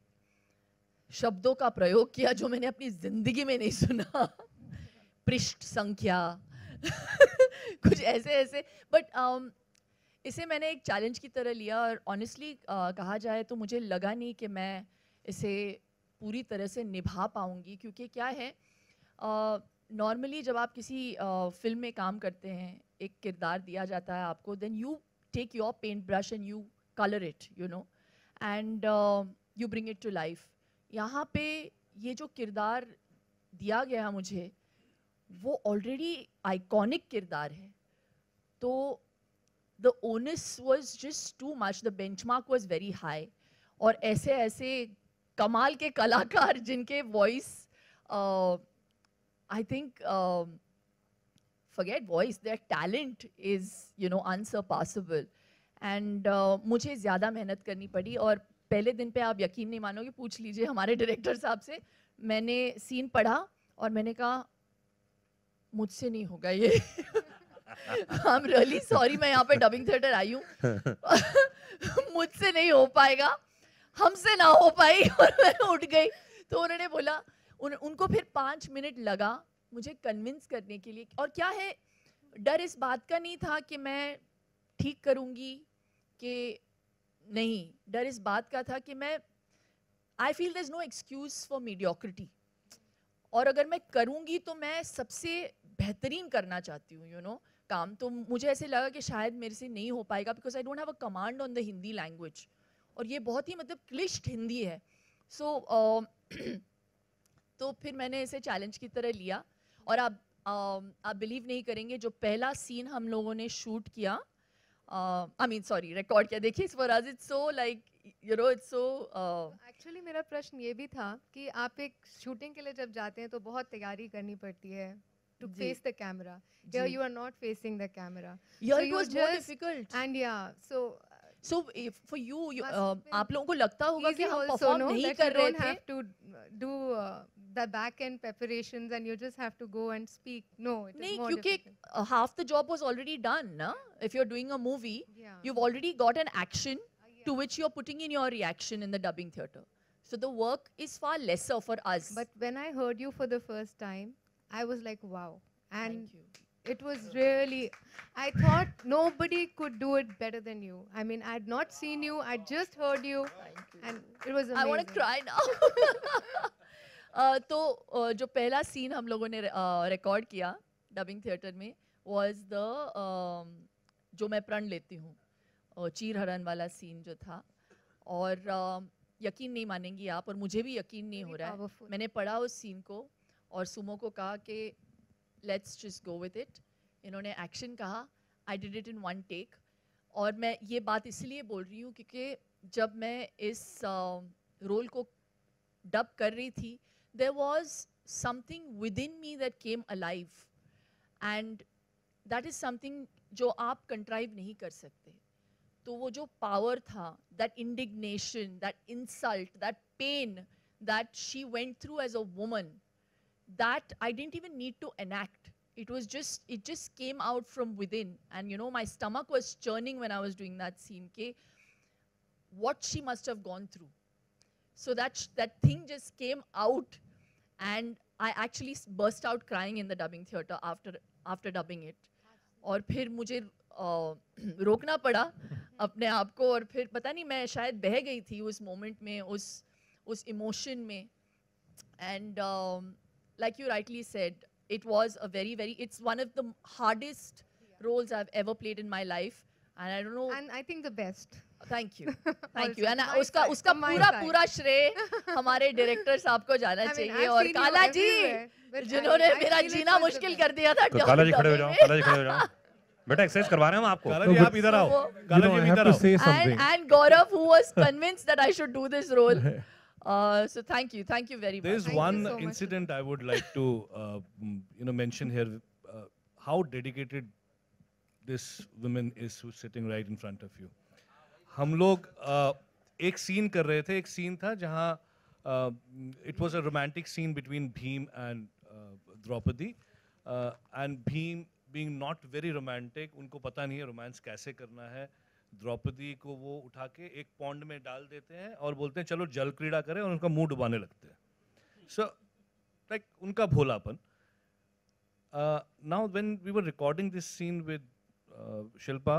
शब्दों का प्रयोग किया जो मैंने अपनी ज़िंदगी में नहीं सुना। पृष्ठ संख्या कुछ ऐसे ऐसे बट um, इसे मैंने एक चैलेंज की तरह लिया और ऑनेस्टली uh, कहा जाए तो मुझे लगा नहीं कि मैं इसे पूरी तरह से निभा पाऊँगी क्योंकि क्या है नॉर्मली जब आप किसी फ़िल्म में काम करते हैं, एक किरदार दिया जाता है आपको then you take your paint brush and you colour it you know and you bring it to life यहाँ पे ये जो किरदार दिया गया मुझे, वो ऑलरेडी आइकॉनिक किरदार है. तो the onus was just too much the benchmark was very high और ऐसे ऐसे कमाल के कलाकार जिनके voice I think forget voice their talent is you know unsurpassable. And uh, मुझे ज़्यादा मेहनत करनी पड़ी और पहले दिन पे आप यकीन नहीं मानोगे पूछ लीजिए हमारे डायरेक्टर साहब से मैंने सीन पढ़ा और मैंने कहा मुझसे नहीं होगा ये. आई एम रियली सॉरी मैं यहाँ पे डबिंग थिएटर आई हूँ। मुझसे नहीं हो पाएगा हमसे ना हो पाई और मैं उठ गई। तो उन्होंने बोला उन, उनको फिर पाँच मिनट लगा मुझे कन्विंस करने के लिए और क्या है डर इस बात का नहीं था कि मैं ठीक करूँगी कि नहीं। डर इस बात का था कि मैं I feel there is no excuse for mediocrity और अगर मैं करूँगी तो मैं सबसे बेहतरीन करना चाहती हूँ यू नो काम। तो मुझे ऐसे लगा कि शायद मेरे से नहीं हो पाएगा because I don't have a command on the Hindi language और ये बहुत ही मतलब क्लिष्ट हिंदी है। सो so, तो फिर मैंने इसे चैलेंज की तरह लिया और आप uh, आप बिलीव नहीं करेंगे जो पहला सीन हम लोगों ने शूट किया आई मीन सॉरी रिकॉर्ड किया देखिए for us it's so like you know it's so actually मेरा प्रश्न ये भी था कि आप एक शूटिंग के लिए जब जाते हैं तो बहुत तैयारी करनी पड़ती है to face the camera. Ji. Here you are not facing the camera. Here So it was more difficult. And yeah, so so if for you, you uh, आप लोगों को लगता होगा कि हम no, नहीं कर रहे थे have to uh, do uh, the back end preparations and you just have to go and speak. No, it nee, is uh, half the job was already done. Na? If you're doing a movie, yeah. you've already got an action uh, yeah. to which you're putting in your reaction in the dubbing theatre. So the work is far lesser for us. But when I heard you for the first time, I was like, wow. And it was really, I thought nobody could do it better than you. I mean, I had not seen you, I just heard you. Thank and it was amazing. I want to cry now. तो जो पहला scene हम लोगों ने record किया dubbing theatre में was the जो मैं प्रण लेती हूँ चीर हरण वाला सीन जो था। और यकीन नहीं मानेंगी आप और मुझे भी यकीन नहीं हो रहा है। मैंने पढ़ा उस सीन को और सुमो को कहा कि let's just go with it इन्होंने एक्शन कहा। I did it in one take और मैं ये बात इसलिए बोल रही हूँ क्योंकि जब मैं इस रोल को डब कर रही थी There was something within me that came alive and that is something जो आप कंट्राइव नहीं कर सकते तो वो जो पावर था that indignation that insult that pain that she went through as a woman that I didn't even need to enact. It was just, it just came out from within. And you know, my stomach was churning when I was doing that scene. Ke, what she must have gone through. So that, sh- that thing just came out. And I actually s- burst out crying in the dubbing theater after, after dubbing it. और फिर मुझे अ, रोकना पड़ा अपने आप को और फिर पता नहीं मैं शायद बह गई थी उस मोमेंट में उस उस इमोशन में and um, like you rightly said it was a very very it's one of the m- hardest roles i've ever played in my life and i don't know and i think the best Thank you thank you and उसका उसका पूरा पूरा श्रेय हमारे director साहब को जाना चाहिए और काला जी जिन्होंने मेरा जीना मुश्किल कर दिया था काला जी खड़े हो जाओ काला जी खड़े हो जाओ। बेटा एक्सरसाइज करवा रहे हैं हम आपको। काला जी तो आप इधर आओ। काला जी इधर आओ। And and Gaurav who was convinced that I should do this role Uh, so thank you, thank you very much. There is one so incident much. I would like to, uh, you know, uh, this woman is who's sitting right in front of you. हम लोग एक scene कर रहे थे, एक scene था जहाँ it was a romantic scene between Bhim and Draupadi and Bhim being not very romantic उनको पता नहीं है रोमांस कैसे करना है। द्रौपदी को वो उठा के एक पौंड में डाल देते हैं और बोलते हैं, चलो जल क्रीड़ा करें, और उनका मुँह डुबाने लगते हैं। सो लाइक उनका भोलापन। Now when we were recording this scene with Shilpa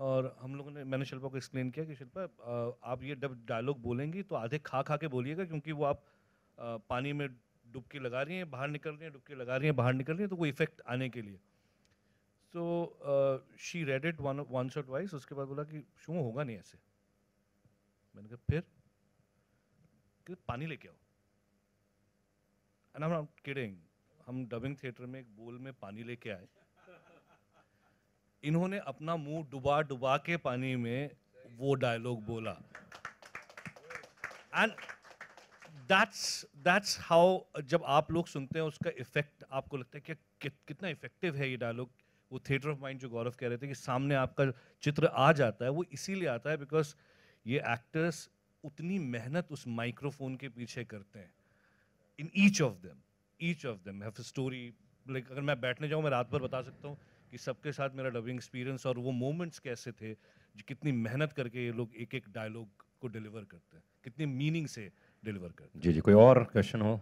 और हम लोगों ने, मैंने शिल्पा को एक्सप्लेन किया कि शिल्पा आप ये जब डायलॉग बोलेंगी तो आधे खा खा के बोलिएगा क्योंकि वो आप पानी में डुबकी लगा रही हैं, बाहर निकल रही हैं, डुबकी लगा रही हैं, बाहर निकल रही हैं तो वो इफ़ेक्ट आने के लिए। So she read it one once और ट्वाइस उसके बाद बोला कि, शू, होगा नहीं ऐसे? मैंने कहा, फिर? कि, पानी लेके आओ। एंड नॉट किडिंग हम डबिंग थिएटर में एक बोल में पानी लेके आए। इन्होंने अपना मुँह डुबा डुबा के पानी में वो डायलॉग बोला। एंड दैट्स दैट्स हाउ जब आप लोग सुनते हैं उसका इफ़ेक्ट आपको लगता है कि कि, कितना इफ़ेक्टिव है ये डायलॉग वो थिएटर ऑफ़ माइंड जो गौरव कह रहे थे कि सामने आपका चित्र आ जाता है वो इसीलिए आता है बिकॉज़ ये एक्टर्स उतनी मेहनत उस माइक्रोफोन के पीछे करते हैं। In each of them each of them have story like अगर मैं बैठने जाऊँ मैं रात भर बता सकता हूँ कि सबके साथ मेरा डबिंग एक्सपीरियंस और वो मोमेंट्स कैसे थे, जो कितनी मेहनत करके ये लोग एक एक डायलॉग को डिलीवर करते हैं, कितनी मीनिंग से डिलीवर करते हैं। जी जी, कोई और क्वेश्चन हो?